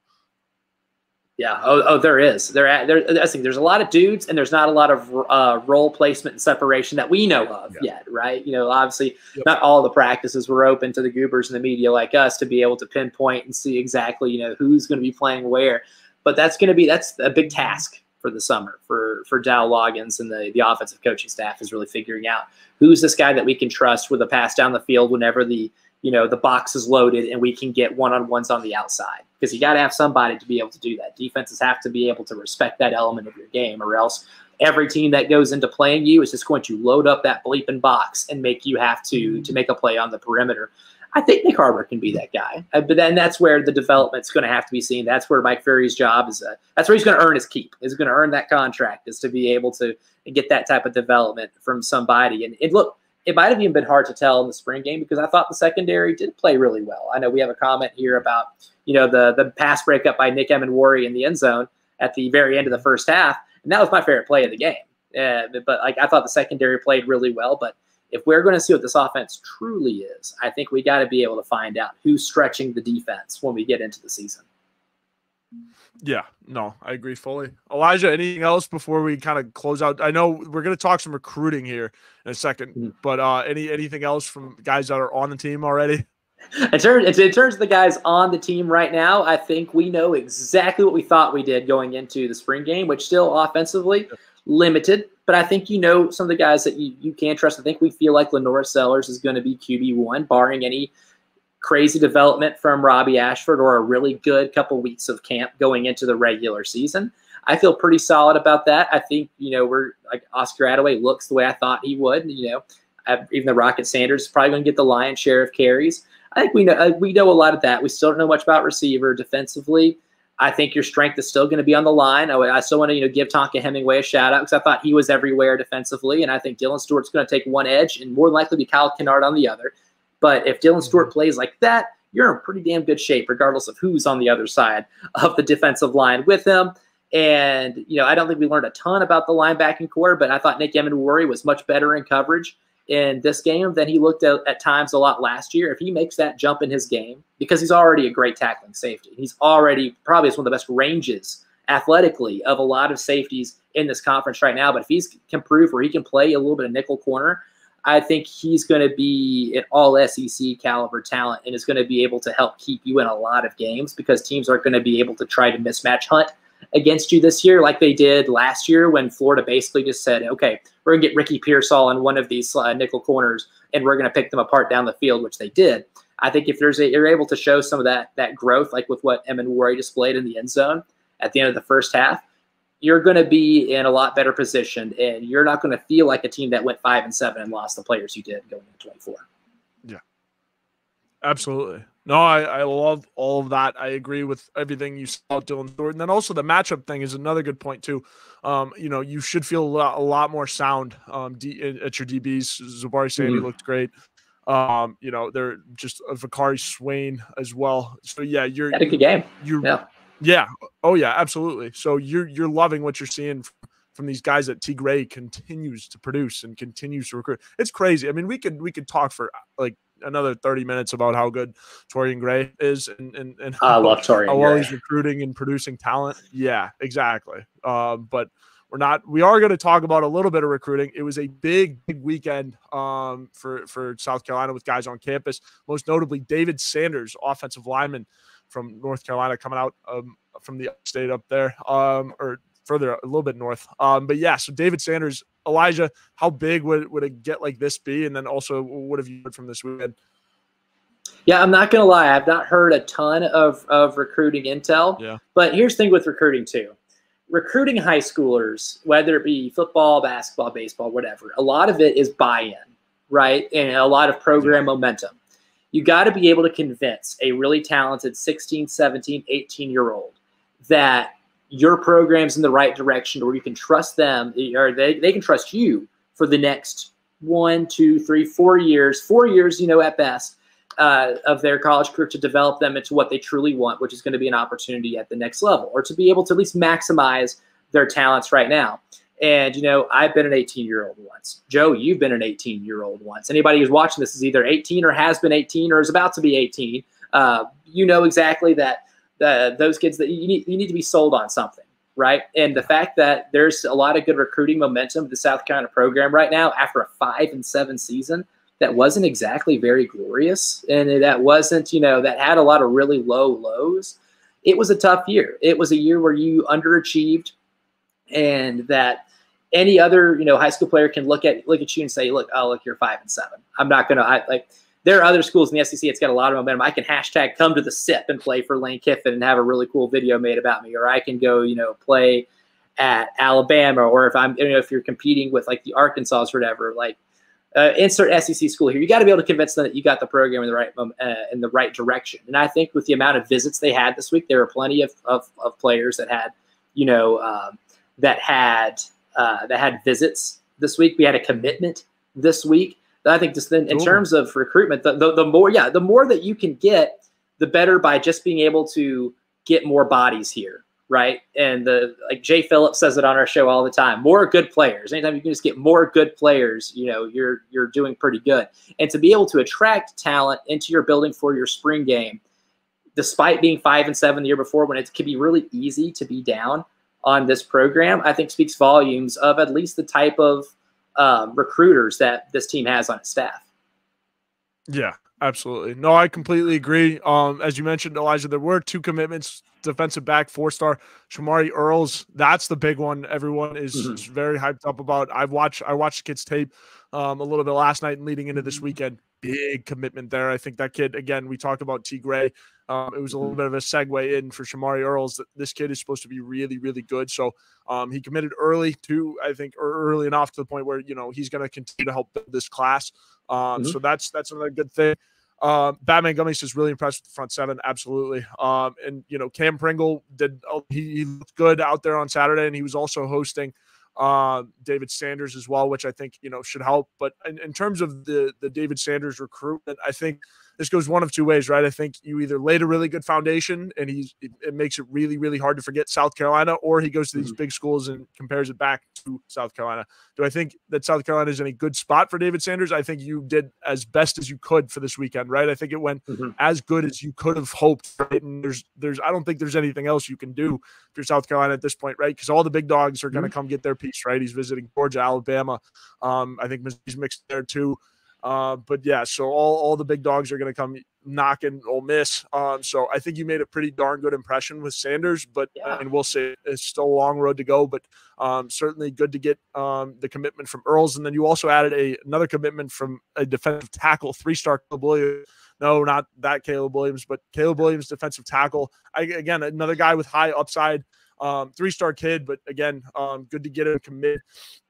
Yeah. Oh, oh, there is. There, there. I think there's a lot of dudes, and there's not a lot of uh, role placement and separation that we know of yeah. yet, right? You know, obviously, yep. not all the practices were open to the goobers and the media like us to be able to pinpoint and see exactly, you know, who's going to be playing where. But that's going to be that's a big task for the summer for for Dow Loggains and the the offensive coaching staff is really figuring out who's this guy that we can trust with a pass down the field whenever the you know the box is loaded and we can get one on ones on the outside because you got to have somebody to be able to do that. Defenses have to be able to respect that element of your game, or else every team that goes into playing you is just going to load up that bleeping box and make you have to to make a play on the perimeter. I think Nyck Harbor can be that guy, uh, but then that's where the development's going to have to be seen. That's where Mike Furrey's job is. Uh, that's where he's going to earn his keep. Is going to earn that contract. Is to be able to get that type of development from somebody. And, and look, it might have even been hard to tell in the spring game because I thought the secondary did play really well. I know we have a comment here about you know the the pass breakup by Nick Emmanwori in the end zone at the very end of the first half, and that was my favorite play of the game. Uh, but like I thought the secondary played really well. But if we're going to see what this offense truly is, I think we got to be able to find out who's stretching the defense when we get into the season. Yeah, no, I agree fully. Elijah, anything else before we kind of close out? I know we're going to talk some recruiting here in a 2nd mm-hmm. but uh, any anything else from guys that are on the team already? In terms, in terms of the guys on the team right now, I think we know exactly what we thought we did going into the spring game, which still offensively limited. But I think you know some of the guys that you, you can trust. I think we feel like LaNorris Sellers is going to be QB one, barring any crazy development from Robbie Ashford or a really good couple weeks of camp going into the regular season. I feel pretty solid about that. I think you know we're like Oscar Adaway looks the way I thought he would. You know, even the Rocket Sanders is probably going to get the lion's share of carries. I think we know uh, we know a lot of that. We still don't know much about receiver defensively. I think your strength is still going to be on the line. I, I still want to you know give Tonka Hemingway a shout out because I thought he was everywhere defensively, and I think Dylan Stewart's going to take one edge and more likely be Kyle Kennard on the other. But if Dylan Stewart mm-hmm. plays like that, you're in pretty damn good shape, regardless of who's on the other side of the defensive line with him. And you know, I don't think we learned a ton about the linebacking core, but I thought Nick Emmanwori was much better in coverage in this game than he looked at, at times a lot last year. If he makes that jump in his game, because he's already a great tackling safety, he's already probably is one of the best ranges athletically of a lot of safeties in this conference right now. But if he can prove where he can play a little bit of nickel corner, I think he's going to be an all SEC caliber talent and is going to be able to help keep you in a lot of games because teams are going to be able to try to mismatch hunt against you this year, like they did last year when Florida basically just said, okay, we're going to get Ricky Pearsall on one of these uh, nickel corners and we're going to pick them apart down the field, which they did. I think if there's a, you're able to show some of that that growth, like with what Emmanwori displayed in the end zone at the end of the first half, you're going to be in a lot better position, and you're not going to feel like a team that went five and seven and lost the players you did going into 24. Yeah, absolutely. No, I, I love all of that. I agree with everything you said Dylan Stewart. And then also the matchup thing is another good point, too. Um, you know, you should feel a lot, a lot more sound um, D, at your DBs. Zubari Sandy mm-hmm. looked great. Um, you know, they're just a Vicari Swain as well. So, yeah, you're. Had a good game. You're, yeah. Yeah. Oh yeah, absolutely. So you're you're loving what you're seeing from these guys that T Gray continues to produce and continues to recruit. It's crazy. I mean, we could we could talk for like another 30 minutes about how good Torian Gray is and and, and how, I love Torian how well he's recruiting and producing talent. Yeah, exactly. Um, but we're not we are going to talk about a little bit of recruiting. It was a big, big weekend um, for for South Carolina with guys on campus, most notably David Sanders, offensive lineman from North Carolina coming out um, from the state up there, um, or further a little bit north. Um, but yeah, so David Sanders, Elijah, how big would, would a get like this be? And then also, what have you heard from this weekend? Yeah, I'm not gonna lie, I've not heard a ton of of recruiting intel. Yeah. But here's the thing with recruiting too. Recruiting high schoolers, whether it be football, basketball, baseball, whatever, a lot of it is buy-in, right? And a lot of program yeah. momentum you got to be able to convince a really talented 16, 17, 18 year old that your program's in the right direction or you can trust them or they, they can trust you for the next one, two, three, four years, four years, you know, at best, uh, of their college career to develop them into what they truly want, which is going to be an opportunity at the next level or to be able to at least maximize their talents right now. And, you know, I've been an 18 year old once. Joe, you've been an 18 year old once. Anybody who's watching this is either 18 or has been 18 or is about to be 18. Uh, you know exactly that the, those kids that you need, you need to be sold on something, right? And the fact that there's a lot of good recruiting momentum with the South Carolina program right now after a five and seven season that wasn't exactly very glorious and that wasn't, you know, that had a lot of really low lows. It was a tough year. It was a year where you underachieved and that any other you know high school player can look at look at you and say, look, oh look, you're five and seven. I'm not gonna I like. There are other schools in the SEC. It's got a lot of momentum. I can hashtag come to the SIP and play for Lane Kiffin and have a really cool video made about me, or I can go you know play at Alabama, or if I'm you know if you're competing with like the Arkansas or whatever, like uh, insert SEC school here. You got to be able to convince them that you got the program in the right uh, in the right direction. And I think with the amount of visits they had this week, there were plenty of of, of players that had you know um, that had uh, that had visits this week. We had a commitment this week. I think just in, in terms of recruitment, the, the, the more yeah, the more that you can get, the better by just being able to get more bodies here, right? And the like Jay Phillips says it on our show all the time. More good players. Anytime you can just get more good players, you know, you're you're doing pretty good. And to be able to attract talent into your building for your spring game, despite being five and seven the year before, when it can be really easy to be down on this program, I think speaks volumes of at least the type of um, recruiters that this team has on its staff. Yeah, absolutely. No, I completely agree. Um, as you mentioned, Elijah, there were two commitments: defensive back, four-star Shamari Earls. That's the big one. Everyone is, mm-hmm. very hyped up about. I've watched. I watched the kid's tape um, a little bit last night and leading into this weekend. Big commitment there. I think that kid. Again, we talked about T. Gray. Um, it was a little bit of a segue in for Shamari Earls that this kid is supposed to be really, really good. So um, he committed early to, I think, early enough to the point where you know he's going to continue to help build this class. Um, mm-hmm. So that's that's another good thing. Um, Batman Gummies is really impressed with the front seven, absolutely. Um, and you know, Cam Pringle did he, he, looked good out there on Saturday, and he was also hosting uh, David Sanders as well, which I think you know should help. But in, in terms of the the David Sanders recruitment, I think this goes one of two ways, right? I think you either laid a really good foundation and he's it, makes it really, really hard to forget South Carolina, or he goes to these mm-hmm. big schools and compares it back to South Carolina. Do I think that South Carolina is in a good spot for David Sanders? I think you did as best as you could for this weekend, right? I think it went mm-hmm. as good as you could have hoped. Right? And there's there's I don't think there's anything else you can do if you're South Carolina at this point, right? Because all the big dogs are going to mm-hmm. come get their piece, right? He's visiting Georgia, Alabama. Um, I think he's mixed there too. Uh, but yeah, so all, all the big dogs are going to come knocking Ole Miss. Um, so I think you made a pretty darn good impression with Sanders, but yeah. and we'll say it's still a long road to go, but um, certainly good to get um, the commitment from Earls, and then you also added a another commitment from a defensive tackle, three star Caleb Williams. No, not that Caleb Williams, but Caleb Williams, defensive tackle. I, again, another guy with high upside. Um, three star kid, but again, um, good to get him commit.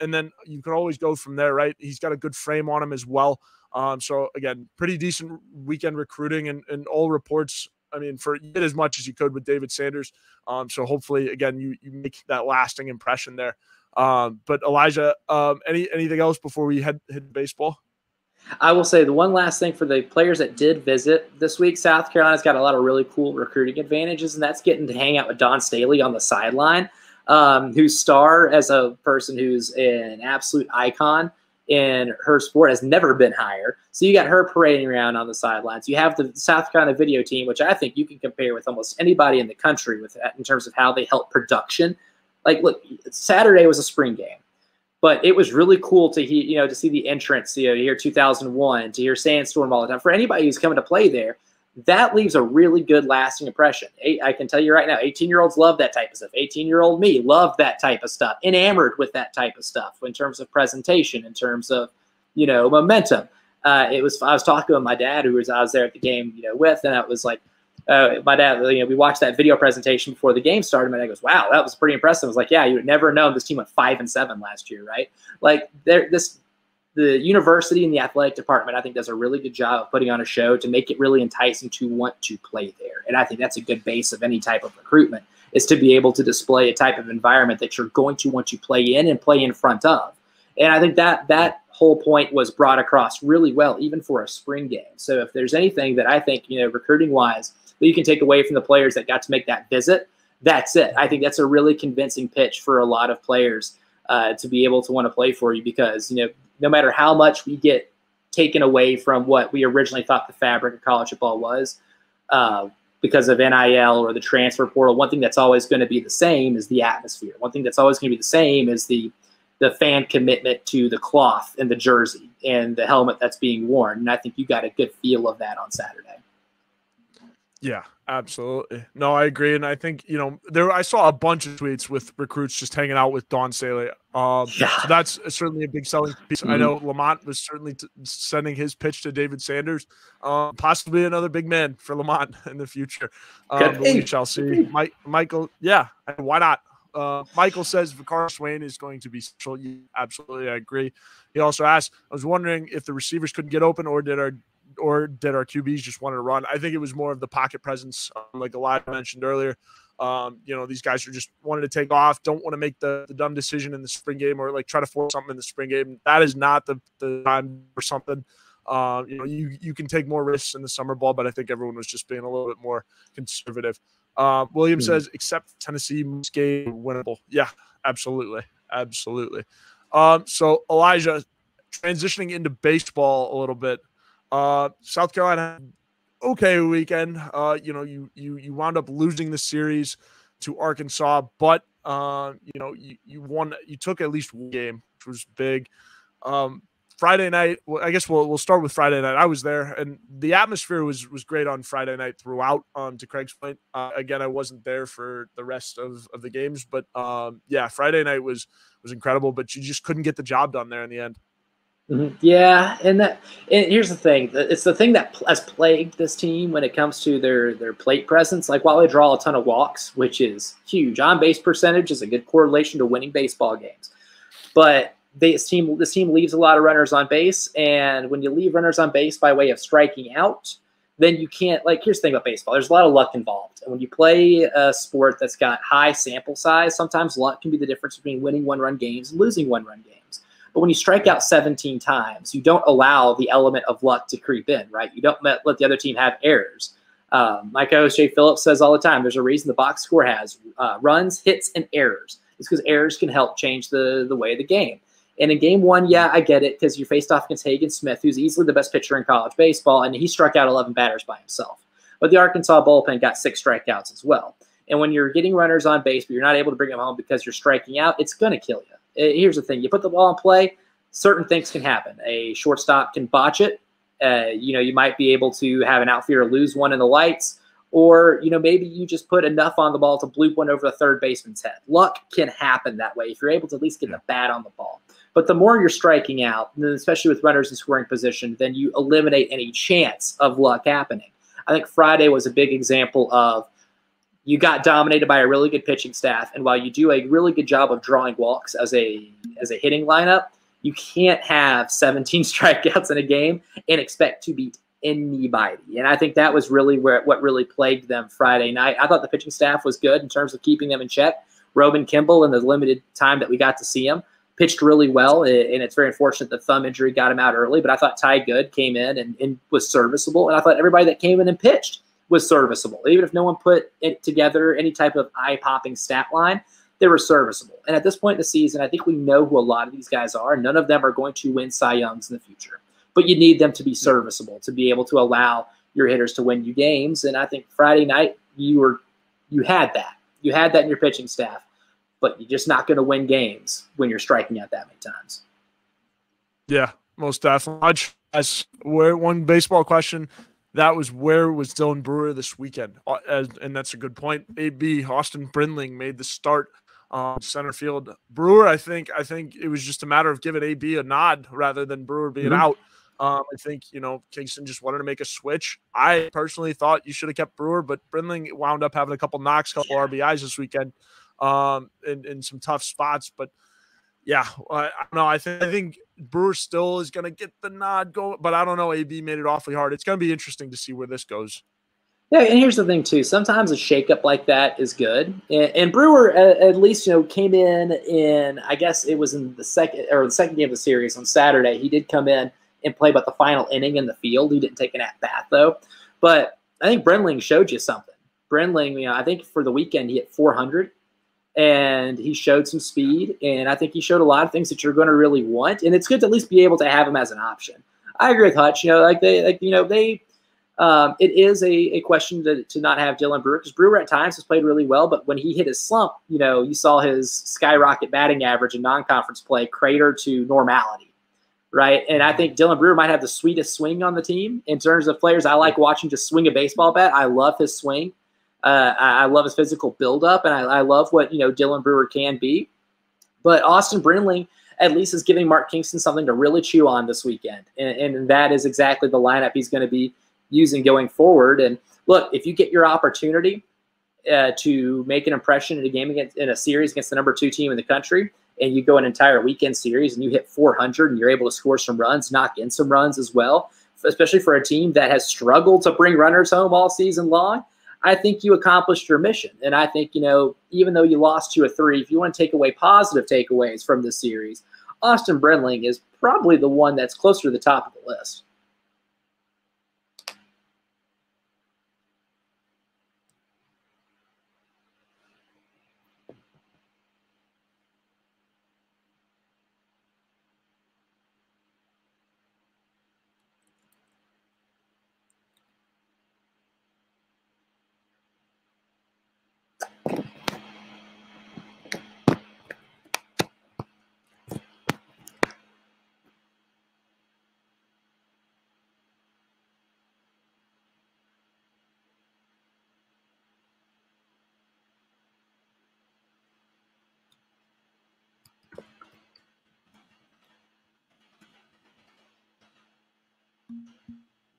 And then you can always go from there, right? He's got a good frame on him as well. Um, so again, pretty decent weekend recruiting and, and all reports. I mean, for you did as much as you could with David Sanders. Um, so hopefully, again, you you make that lasting impression there. Um, but Elijah, um, any anything else before we head hit baseball? I will say the one last thing for the players that did visit this week, South Carolina's got a lot of really cool recruiting advantages, and that's getting to hang out with Dawn Staley on the sideline, um, whose star as a person who's an absolute icon in her sport has never been higher. So you got her parading around on the sidelines. You have the South Carolina video team, which I think you can compare with almost anybody in the country with in terms of how they help production. Like, look, Saturday was a spring game. But it was really cool to hear, you know, to see the entrance, you know, to hear 2001, to hear Sandstorm all the time. For anybody who's coming to play there, that leaves a really good lasting impression. I can tell you right now, 18 year olds love that type of stuff. 18 year old me loved that type of stuff, enamored with that type of stuff in terms of presentation, in terms of, you know, momentum. Uh, it was, I was talking with my dad who was, I was there at the game, you know, with, and I was like, uh, my dad, you know, we watched that video presentation before the game started. My dad goes, "Wow, that was pretty impressive." I was like, "Yeah, you would never know this team went five and seven last year, right? Like, there, this, the university and the athletic department, I think, does a really good job of putting on a show to make it really enticing to want to play there. And I think that's a good base of any type of recruitment is to be able to display a type of environment that you're going to want to play in and play in front of. And I think that that whole point was brought across really well, even for a spring game. So if there's anything that I think, you know, recruiting wise that you can take away from the players that got to make that visit, that's it. I think that's a really convincing pitch for a lot of players uh, to be able to want to play for you because, you know, no matter how much we get taken away from what we originally thought the fabric of college football was, uh, because of NIL or the transfer portal, one thing that's always going to be the same is the atmosphere. One thing that's always going to be the same is the the fan commitment to the cloth and the jersey and the helmet that's being worn. And I think you got a good feel of that on Saturday. Yeah, absolutely. No, I agree, and I think you know there. I saw a bunch of tweets with recruits just hanging out with Dawn Staley. Um, yeah. so that's certainly a big selling piece. Mm-hmm. I know Lamont was certainly t- sending his pitch to David Sanders, um, possibly another big man for Lamont [laughs] in the future. Um, we shall see. Mike, Michael, yeah, and why not? Uh, Michael says Vicari Swain is going to be special. Absolutely, I agree. He also asked, I was wondering if the receivers couldn't get open or did our or did our QBs just want to run? I think it was more of the pocket presence, um, like a lot mentioned earlier. Um, you know, these guys are just wanted to take off, don't want to make the, the dumb decision in the spring game or like try to force something in the spring game. That is not the, the time for something. Uh, you know, you you can take more risks in the summer ball, but I think everyone was just being a little bit more conservative. Uh, William mm-hmm. says, except Tennessee, game winnable. Yeah, absolutely, absolutely. Um, so Elijah, transitioning into baseball a little bit. Uh, South Carolina, okay weekend. Uh, you know, you you you wound up losing the series to Arkansas, but uh, you know, you, you won. You took at least one game, which was big. Um, Friday night. Well, I guess we'll we'll start with Friday night. I was there, and the atmosphere was was great on Friday night throughout. Um, to Craig's point, uh, again, I wasn't there for the rest of, of the games, but um, yeah, Friday night was was incredible. But you just couldn't get the job done there in the end. Mm-hmm. Yeah, and that and here's the thing: it's the thing that has plagued this team when it comes to their their plate presence. Like while they draw a ton of walks, which is huge, on base percentage is a good correlation to winning baseball games. But this team this team leaves a lot of runners on base, and when you leave runners on base by way of striking out, then you can't like. Here's the thing about baseball: there's a lot of luck involved, and when you play a sport that's got high sample size, sometimes luck can be the difference between winning one run games and losing one run games. But when you strike out 17 times, you don't allow the element of luck to creep in, right? You don't let the other team have errors. Um, my co-host Jay Phillips says all the time, there's a reason the box score has uh, runs, hits, and errors. It's because errors can help change the the way of the game. And in game one, yeah, I get it because you faced off against Hagen Smith, who's easily the best pitcher in college baseball, and he struck out 11 batters by himself. But the Arkansas bullpen got six strikeouts as well. And when you're getting runners on base, but you're not able to bring them home because you're striking out, it's going to kill you. Uh, here's the thing: you put the ball in play, certain things can happen. A shortstop can botch it. Uh, you know, you might be able to have an outfielder lose one in the lights or you know maybe you just put enough on the ball to bloop one over the third baseman's head. Luck can happen that way if you're able to at least get the bat on the ball. But the more you're striking out, especially with runners in scoring position, then you eliminate any chance of luck happening. I think Friday was a big example of you got dominated by a really good pitching staff, and while you do a really good job of drawing walks as a as a hitting lineup, you can't have 17 [laughs] strikeouts in a game and expect to beat anybody. And I think that was really where what really plagued them Friday night. I thought the pitching staff was good in terms of keeping them in check. Roman Kimball, in the limited time that we got to see him, pitched really well. And it's very unfortunate the thumb injury got him out early. But I thought Ty Good came in and, and was serviceable. And I thought everybody that came in and pitched was serviceable. Even if no one put it together any type of eye popping stat line, they were serviceable. And at this point in the season, I think we know who a lot of these guys are. None of them are going to win Cy Youngs in the future but you need them to be serviceable to be able to allow your hitters to win you games. And I think Friday night you were you had that. You had that in your pitching staff, but you're just not going to win games when you're striking out that many times. Yeah, most definitely. As one baseball question that was where was Dylan Brewer this weekend, uh, and that's a good point. AB Austin Brindling made the start um, center field. Brewer, I think, I think it was just a matter of giving AB a nod rather than Brewer being mm-hmm. out. Um, I think you know Kingston just wanted to make a switch. I personally thought you should have kept Brewer, but Brindling wound up having a couple knocks, a couple. RBIs this weekend, um, in, in some tough spots. But yeah, I, I don't know. I think I think Brewer still is going to get the nod going, but I don't know. AB made it awfully hard. It's going to be interesting to see where this goes. Yeah, and here's the thing too. Sometimes a shakeup like that is good. And, and Brewer, at, at, least you know, came in in I guess it was in the second or the second game of the series on Saturday. He did come in and play about the final inning in the field. He didn't take an at bat though. But I think Brindling showed you something. Brindling, you know, I think for the weekend he hit 400 and he showed some speed. And I think he showed a lot of things that you're going to really want. And it's good to at least be able to have him as an option. I agree with Hutch. You know, like they, like you know, they. Um, it is a, a question to, to not have Dylan Brewer because Brewer at times has played really well, but when he hit his slump, you know, you saw his skyrocket batting average in non-conference play crater to normality right? And I think Dylan Brewer might have the sweetest swing on the team in terms of players. I like watching just swing a baseball bat. I love his swing. Uh, I, I, love his physical buildup, and I, I, love what you know Dylan Brewer can be. But Austin Brindling at least is giving Mark Kingston something to really chew on this weekend, and, and that is exactly the lineup he's going to be using going forward. And look, if you get your opportunity uh, to make an impression in a game against in a series against the number two team in the country, and you go an entire weekend series and you hit 400 and you're able to score some runs, knock in some runs as well, especially for a team that has struggled to bring runners home all season long. I think you accomplished your mission. And I think, you know, even though you lost two or three, if you want to take away positive takeaways from this series, Austin Brindling is probably the one that's closer to the top of the list.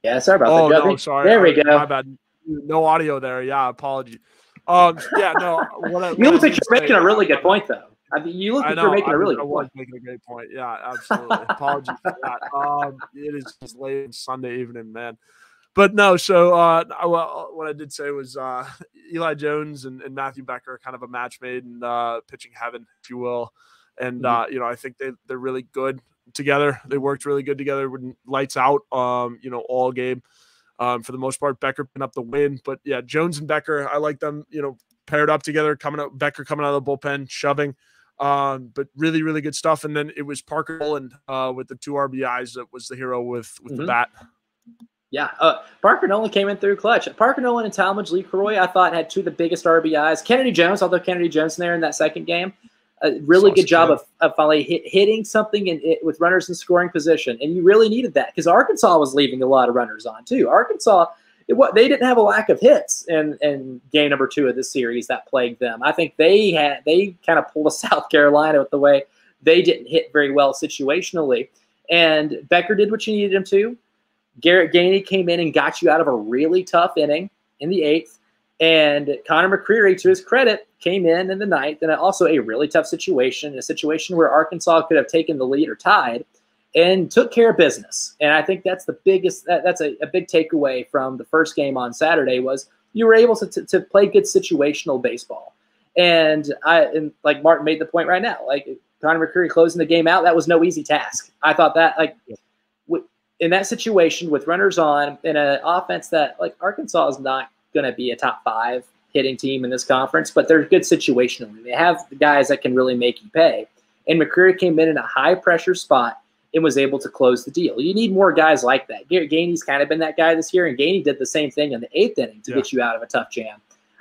Yeah, sorry about oh, that. Oh no, sorry. There we go. My bad. No audio there. Yeah, apology. Um, yeah, no. What I, you look like you're making a really good point, though. I mean, you look like you're making I, a really good point. making a great point. Yeah, absolutely. Apologies for that. Um, it is just late Sunday evening, man. But no, so uh, well, what I did say was uh, [laughs] Eli Jones and, and Matthew Becker are kind of a match made in uh, pitching heaven, if you will. and mm-hmm. uh, you know I think they they're really good together. They worked really good together when lights out. Um, you know all game. Um, for the most part, Becker picking up the win, but yeah, Jones and Becker, I like them. You know, paired up together, coming up Becker coming out of the bullpen, shoving. Um, but really, really good stuff. And then it was Parker Noland uh, with the two RBIs that was the hero with with mm-hmm. the bat. Yeah, uh, Parker Noland came in through clutch. Parker Noland and Talmadge LeCroy, I thought, had two of the biggest RBIs. Kennedy Jones, although Kennedy Jones in there in that second game, a really good job of, of finally hit, hitting something in, it, with runners in scoring position. And you really needed that because Arkansas was leaving a lot of runners on too. Arkansas, it, what they didn't have a lack of hits in, in game number two of this series that plagued them. I think they had they kind of pulled a [laughs] South Carolina with the way they didn't hit very well situationally. And Becker did what you needed him to. Garrett Gainey came in and got you out of a really tough inning in the eighth. And Connor McCreary, to his credit, came in in the ninth and also a really tough situation, a situation where Arkansas could have taken the lead or tied and took care of business. And I think that's the biggest, that, that's a, a, big takeaway from the first game on Saturday was you were able to, to, to play good situational baseball. And I, and like Martin made the point right now, like Connor McCreary closing the game out, that was no easy task. I thought that like in that situation with runners on in an offense that like Arkansas is not going to be a top five hitting team in this conference, but they're good situationally. They have the guys that can really make you pay. And McCreary came in in a high pressure spot and was able to close the deal. You need more guys like that. Gainey's kind of been that guy this year, and Gainey did the same thing in the eighth inning to yeah. get you out of a tough jam.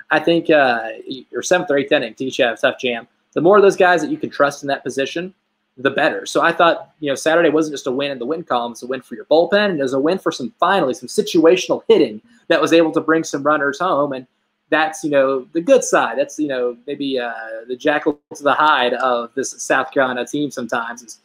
I think, uh, or seventh or eighth inning to get you out of a tough jam. The more of those guys that you can trust in that position, the better. So I thought, you know, Saturday wasn't just a win in the win column, it's a win for your bullpen, and it was a win for some finally some situational hitting that was able to bring some runners home. And that's, you know, the good side. That's, you know, maybe uh, the Jekyll to the Hyde of this South Carolina team sometimes is,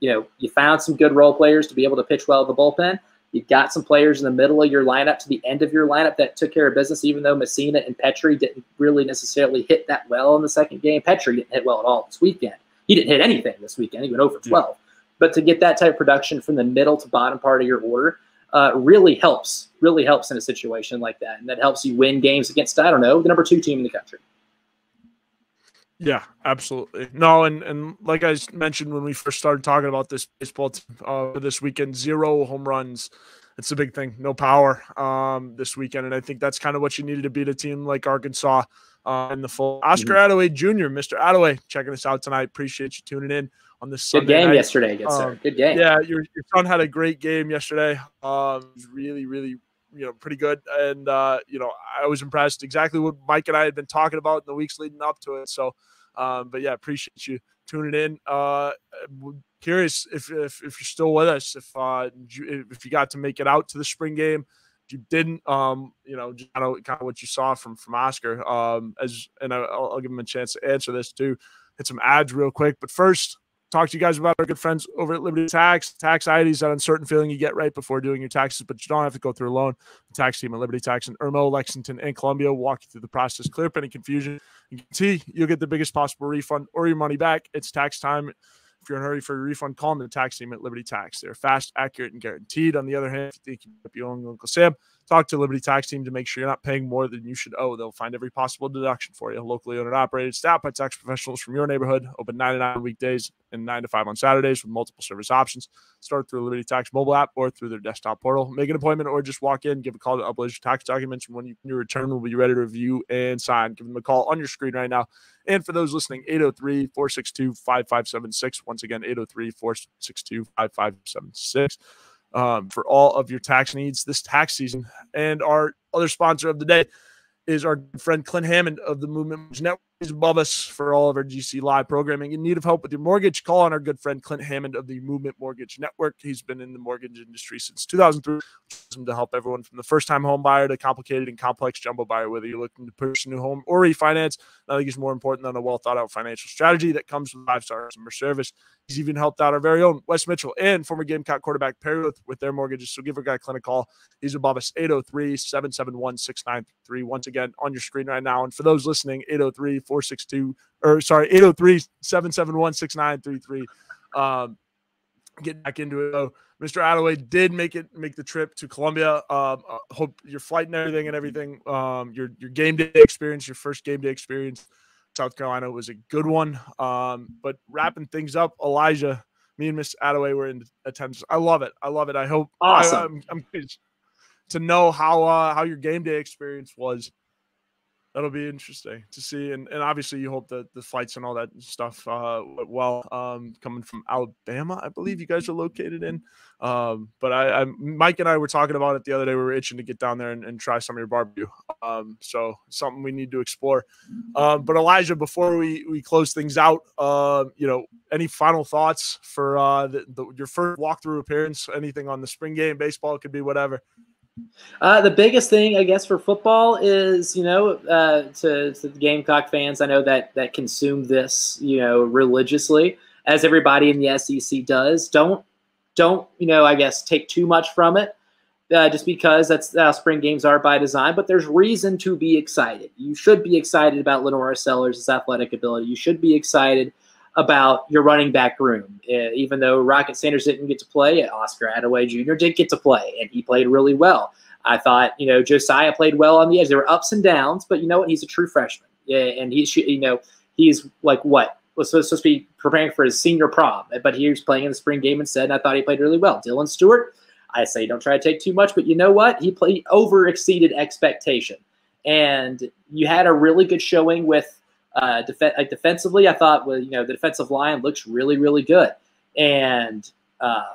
you know, you found some good role players to be able to pitch well at the bullpen. You got some players in the middle of your lineup to the end of your lineup that took care of business, even though Messina and Petry didn't really necessarily hit that well in the second game. Petry didn't hit well at all this weekend. He didn't hit anything this weekend. He went over 12. Yeah. But to get that type of production from the middle to bottom part of your order uh, really helps, really helps in a situation like that. And that helps you win games against, I don't know, the number two team in the country. Yeah, absolutely. No, and and like I mentioned when we first started talking about this baseball team, uh, this weekend, zero home runs. It's a big thing. No power um, this weekend, and I think that's kind of what you needed to beat a team like Arkansas uh, in the full. Oscar mm-hmm. Adaway Jr., Mr. Adaway, checking us out tonight. Appreciate you tuning in on this Good game night. yesterday, good sir. Um, good game. Yeah, your, your son had a great game yesterday. Um, really, really, you know, pretty good. And uh, you know, I was impressed. Exactly what Mike and I had been talking about in the weeks leading up to it. So, um, but yeah, appreciate you tuning in. Uh, curious if, if if you're still with us, if uh, if you got to make it out to the spring game you didn't, um, you know, just kind of, kind of what you saw from from Oscar. Um, as and I'll, I'll give him a chance to answer this too. Hit some ads real quick, but first, talk to you guys about our good friends over at Liberty Tax. Tax ID is that uncertain feeling you get right before doing your taxes, but you don't have to go through a loan. The tax team at Liberty Tax in Irmo, Lexington, and Columbia walk you through the process, clear up any confusion. You can see you'll get the biggest possible refund or your money back. It's tax time. If you're in a hurry for a refund, call them the tax team at Liberty Tax. They're fast, accurate, and guaranteed. On the other hand, if you think you might be owing Uncle Sam, talk to Liberty Tax Team to make sure you're not paying more than you should owe. They'll find every possible deduction for you. Locally owned and operated, staffed by tax professionals from your neighborhood. Open 9 to 9 weekdays and 9 to 5 on Saturdays with multiple service options. Start through Liberty Tax mobile app or through their desktop portal. Make an appointment or just walk in, give a call to upload your tax documents. When you, your return will be ready to review and sign. Give them a call on your screen right now. And for those listening, 803 462 5576. Once again, 803 462 5576 um, for all of your tax needs this tax season. And our other sponsor of the day is our friend Clint Hammond of the Movement Network. Above us for all of our GC Live programming. In need of help with your mortgage, call on our good friend Clint Hammond of the Movement Mortgage Network. He's been in the mortgage industry since 2003 to help everyone from the first time home buyer to complicated and complex jumbo buyer, whether you're looking to purchase a new home or refinance. Nothing is more important than a well thought out financial strategy that comes with five star customer service. He's even helped out our very own Wes Mitchell and former Gamecock quarterback Perry with, with their mortgages. So give our guy Clint a call. He's above us 803 771 6933. Once again, on your screen right now. And for those listening, 803 462, or sorry, 803 771 6933. Um, get back into it though. Mr. Adaway did make it make the trip to Columbia. Um, uh, hope your flight and everything and everything, um, your your game day experience, your first game day experience South Carolina was a good one. Um, but wrapping things up, Elijah, me and Miss Adaway were in attendance. I love it. I love it. I hope awesome. I, I'm, I'm to know how uh, how your game day experience was that'll be interesting to see. And, and obviously, you hope that the flights and all that stuff uh, well. Um, coming from Alabama, I believe you guys are located in. Um, but I, I, Mike and I were talking about it the other day. We were itching to get down there and, and try some of your barbecue. Um, so something we need to explore. Um, but Elijah, before we we close things out, uh, you know, any final thoughts for uh, the, the, your first walkthrough appearance? Anything on the spring game, baseball, it could be whatever. Uh, the biggest thing, I guess, for football is, you know, uh, to, to, the Gamecock fans, I know that that consume this, you know, religiously, as everybody in the SEC does. Don't, don't, you know, I guess take too much from it, uh, just because that's how spring games are by design. But there's reason to be excited. You should be excited about LaNorris Sellers' athletic ability. You should be excited about your running back room. Uh, even though Rocket Sanders didn't get to play, Oscar Adaway Jr. did get to play, and he played really well. I thought, you know, Josiah played well on the edge. There were ups and downs, but you know what? He's a true freshman. Yeah, and he's, you know, he's like what was supposed to be preparing for his senior prom, but he was playing in the spring game instead, and I thought he played really well. Dylan Stewart, I say don't try to take too much, but you know what? He played over exceeded expectation. And you had a really good showing with uh, def- like defensively, I thought well, you know the defensive line looks really really good, and uh,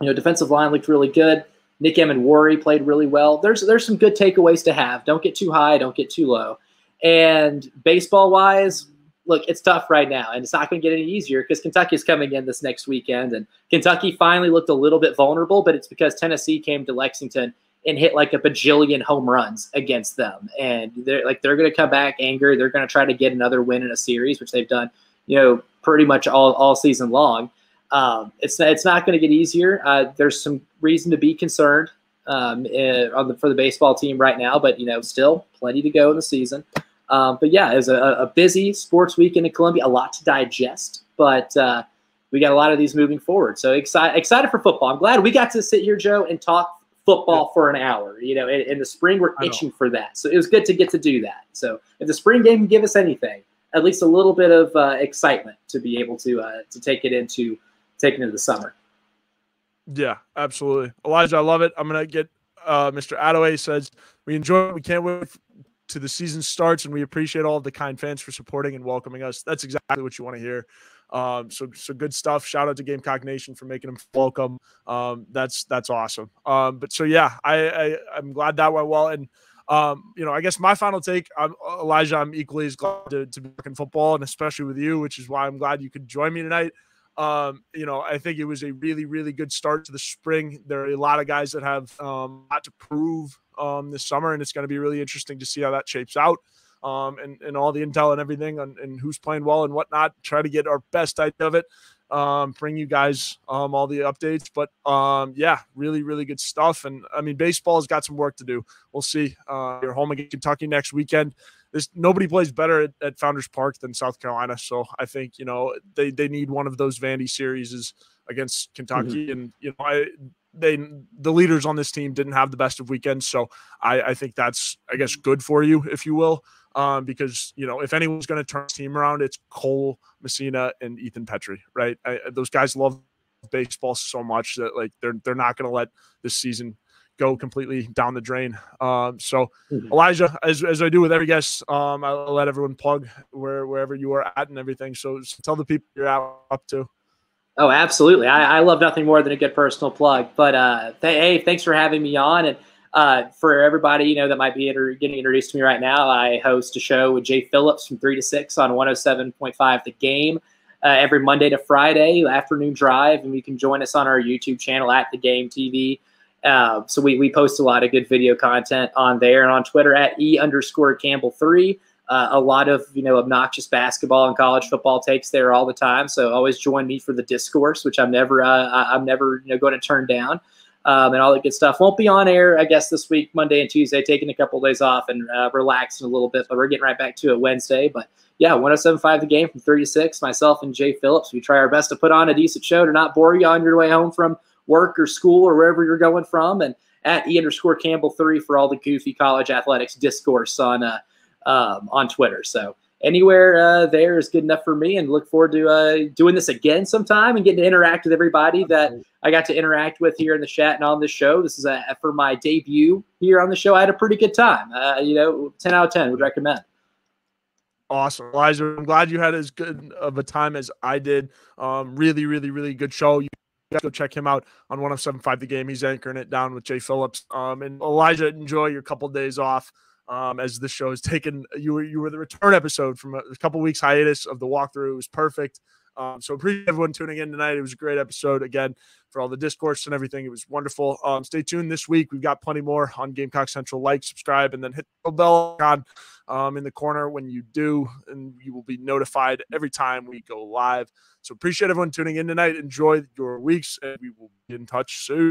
you know defensive line looked really good. Nick Emmanwori played really well. There's there's some good takeaways to have. Don't get too high, don't get too low. And baseball wise, look, it's tough right now, and it's not going to get any easier because Kentucky is coming in this next weekend, and Kentucky finally looked a little bit vulnerable, but it's because Tennessee came to Lexington and hit like a bajillion home runs against them. And they're like they're going to come back angry. They're going to try to get another win in a series, which they've done, you know, pretty much all, all season long. Um, it's it's not going to get easier. Uh, there's some reason to be concerned um, uh, on the, for the baseball team right now, but you know, still plenty to go in the season. Um, but yeah, it's a, a, busy sports weekend in Columbia, a lot to digest, but uh, we got a lot of these moving forward. So excited excited for football. I'm glad we got to sit here, Joe, and talk football for an hour. You know, in, in the spring we're itching for that, so it was good to get to do that. So if the spring game can give us anything, at least a little bit of uh, excitement to be able to uh, to take it into taking into the summer. Yeah, absolutely, Elijah. I love it. I'm gonna get uh, Mr. Adaway says we enjoy it. We can't wait to the season starts, and we appreciate all of the kind fans for supporting and welcoming us. That's exactly what you want to hear. Um, so so good stuff. Shout out to Gamecock Nation for making him welcome. Um, that's that's awesome. Um, but so yeah, I, I I'm glad that went well. And um, you know, I guess my final take, I'm, Elijah, I'm equally as glad to, to be in football, and especially with you, which is why I'm glad you could join me tonight. Um, you know, I think it was a really, really good start to the spring. There are a lot of guys that have um, a lot to prove um, this summer, and it's going to be really interesting to see how that shapes out um, and, and all the intel and everything and, and who's playing well and whatnot. Try to get our best idea of it. Um, bring you guys um, all the updates. But um, yeah, really, really good stuff. And I mean, baseball's got some work to do. We'll see. Uh, you're home against Kentucky next weekend. There's nobody plays better at, at, Founders Park than South Carolina. So I think you know they they need one of those Vandy series against Kentucky, mm-hmm. and you know I they the leaders on this team didn't have the best of weekends. So I, I think that's I guess good for you, if you will um, because you know if anyone's going to turn team around, it's Cole Messina and Ethan Petry, right? I, those guys love baseball so much that like they're they're not going to let this season go completely down the drain. Um, so mm-hmm. Elijah, as, as I do with every guest, um, I'll let everyone plug where wherever you are at and everything. So, so tell the people you're out up to. Oh, absolutely. I, I, love nothing more than a good personal plug. But uh, th- hey, thanks for having me on. And uh, for everybody you know that might be inter- getting introduced to me right now, I host a show with Jay Phillips from three to six on 107.5 The Game uh, every Monday to Friday afternoon drive, and you can join us on our YouTube channel at The Game TV. Uh, so we, we post a lot of good video content on there and on Twitter at e underscore Campbell three. Uh, a lot of you know obnoxious basketball and college football takes there all the time. So always join me for the discourse, which I'm never uh, I'm never you know going to turn down um, and all that good stuff. Won't be on air, I guess, this week, Monday and Tuesday, taking a couple of days off and uh, relaxing a little bit, but we're getting right back to it Wednesday. But yeah, 1075 the game from 36. Myself and Jay Phillips, we try our best to put on a decent show to not bore you on your way home from work or school or wherever you're going from. And at E underscore Campbell 3 for all the goofy college athletics discourse on, uh, um, on Twitter. So, anywhere uh, there is good enough for me and look forward to uh, doing this again sometime and getting to interact with everybody that I got to interact with here in the chat and on this show. This is a, for my debut here on the show. I had a pretty good time. Uh, you know, 10 out of 10 would recommend. Awesome, Elijah. I'm glad you had as good of a time as I did. Um, really, really, really good show. You go check him out on 1075 The Game. He's anchoring it down with Jay Phillips. Um, and Elijah, enjoy your couple days off um, as this show has taken. You were you were the return episode from a, a couple weeks hiatus of the walkthrough. It was perfect. Um, so appreciate everyone tuning in tonight. It was a great episode again for all the discourse and everything. It was wonderful. Um, stay tuned this week. We've got plenty more on Gamecock Central. Like, subscribe, and then hit the bell icon um, in the corner when you do, and you will be notified every time we go live. So appreciate everyone tuning in tonight. Enjoy your weeks, and we will be in touch soon.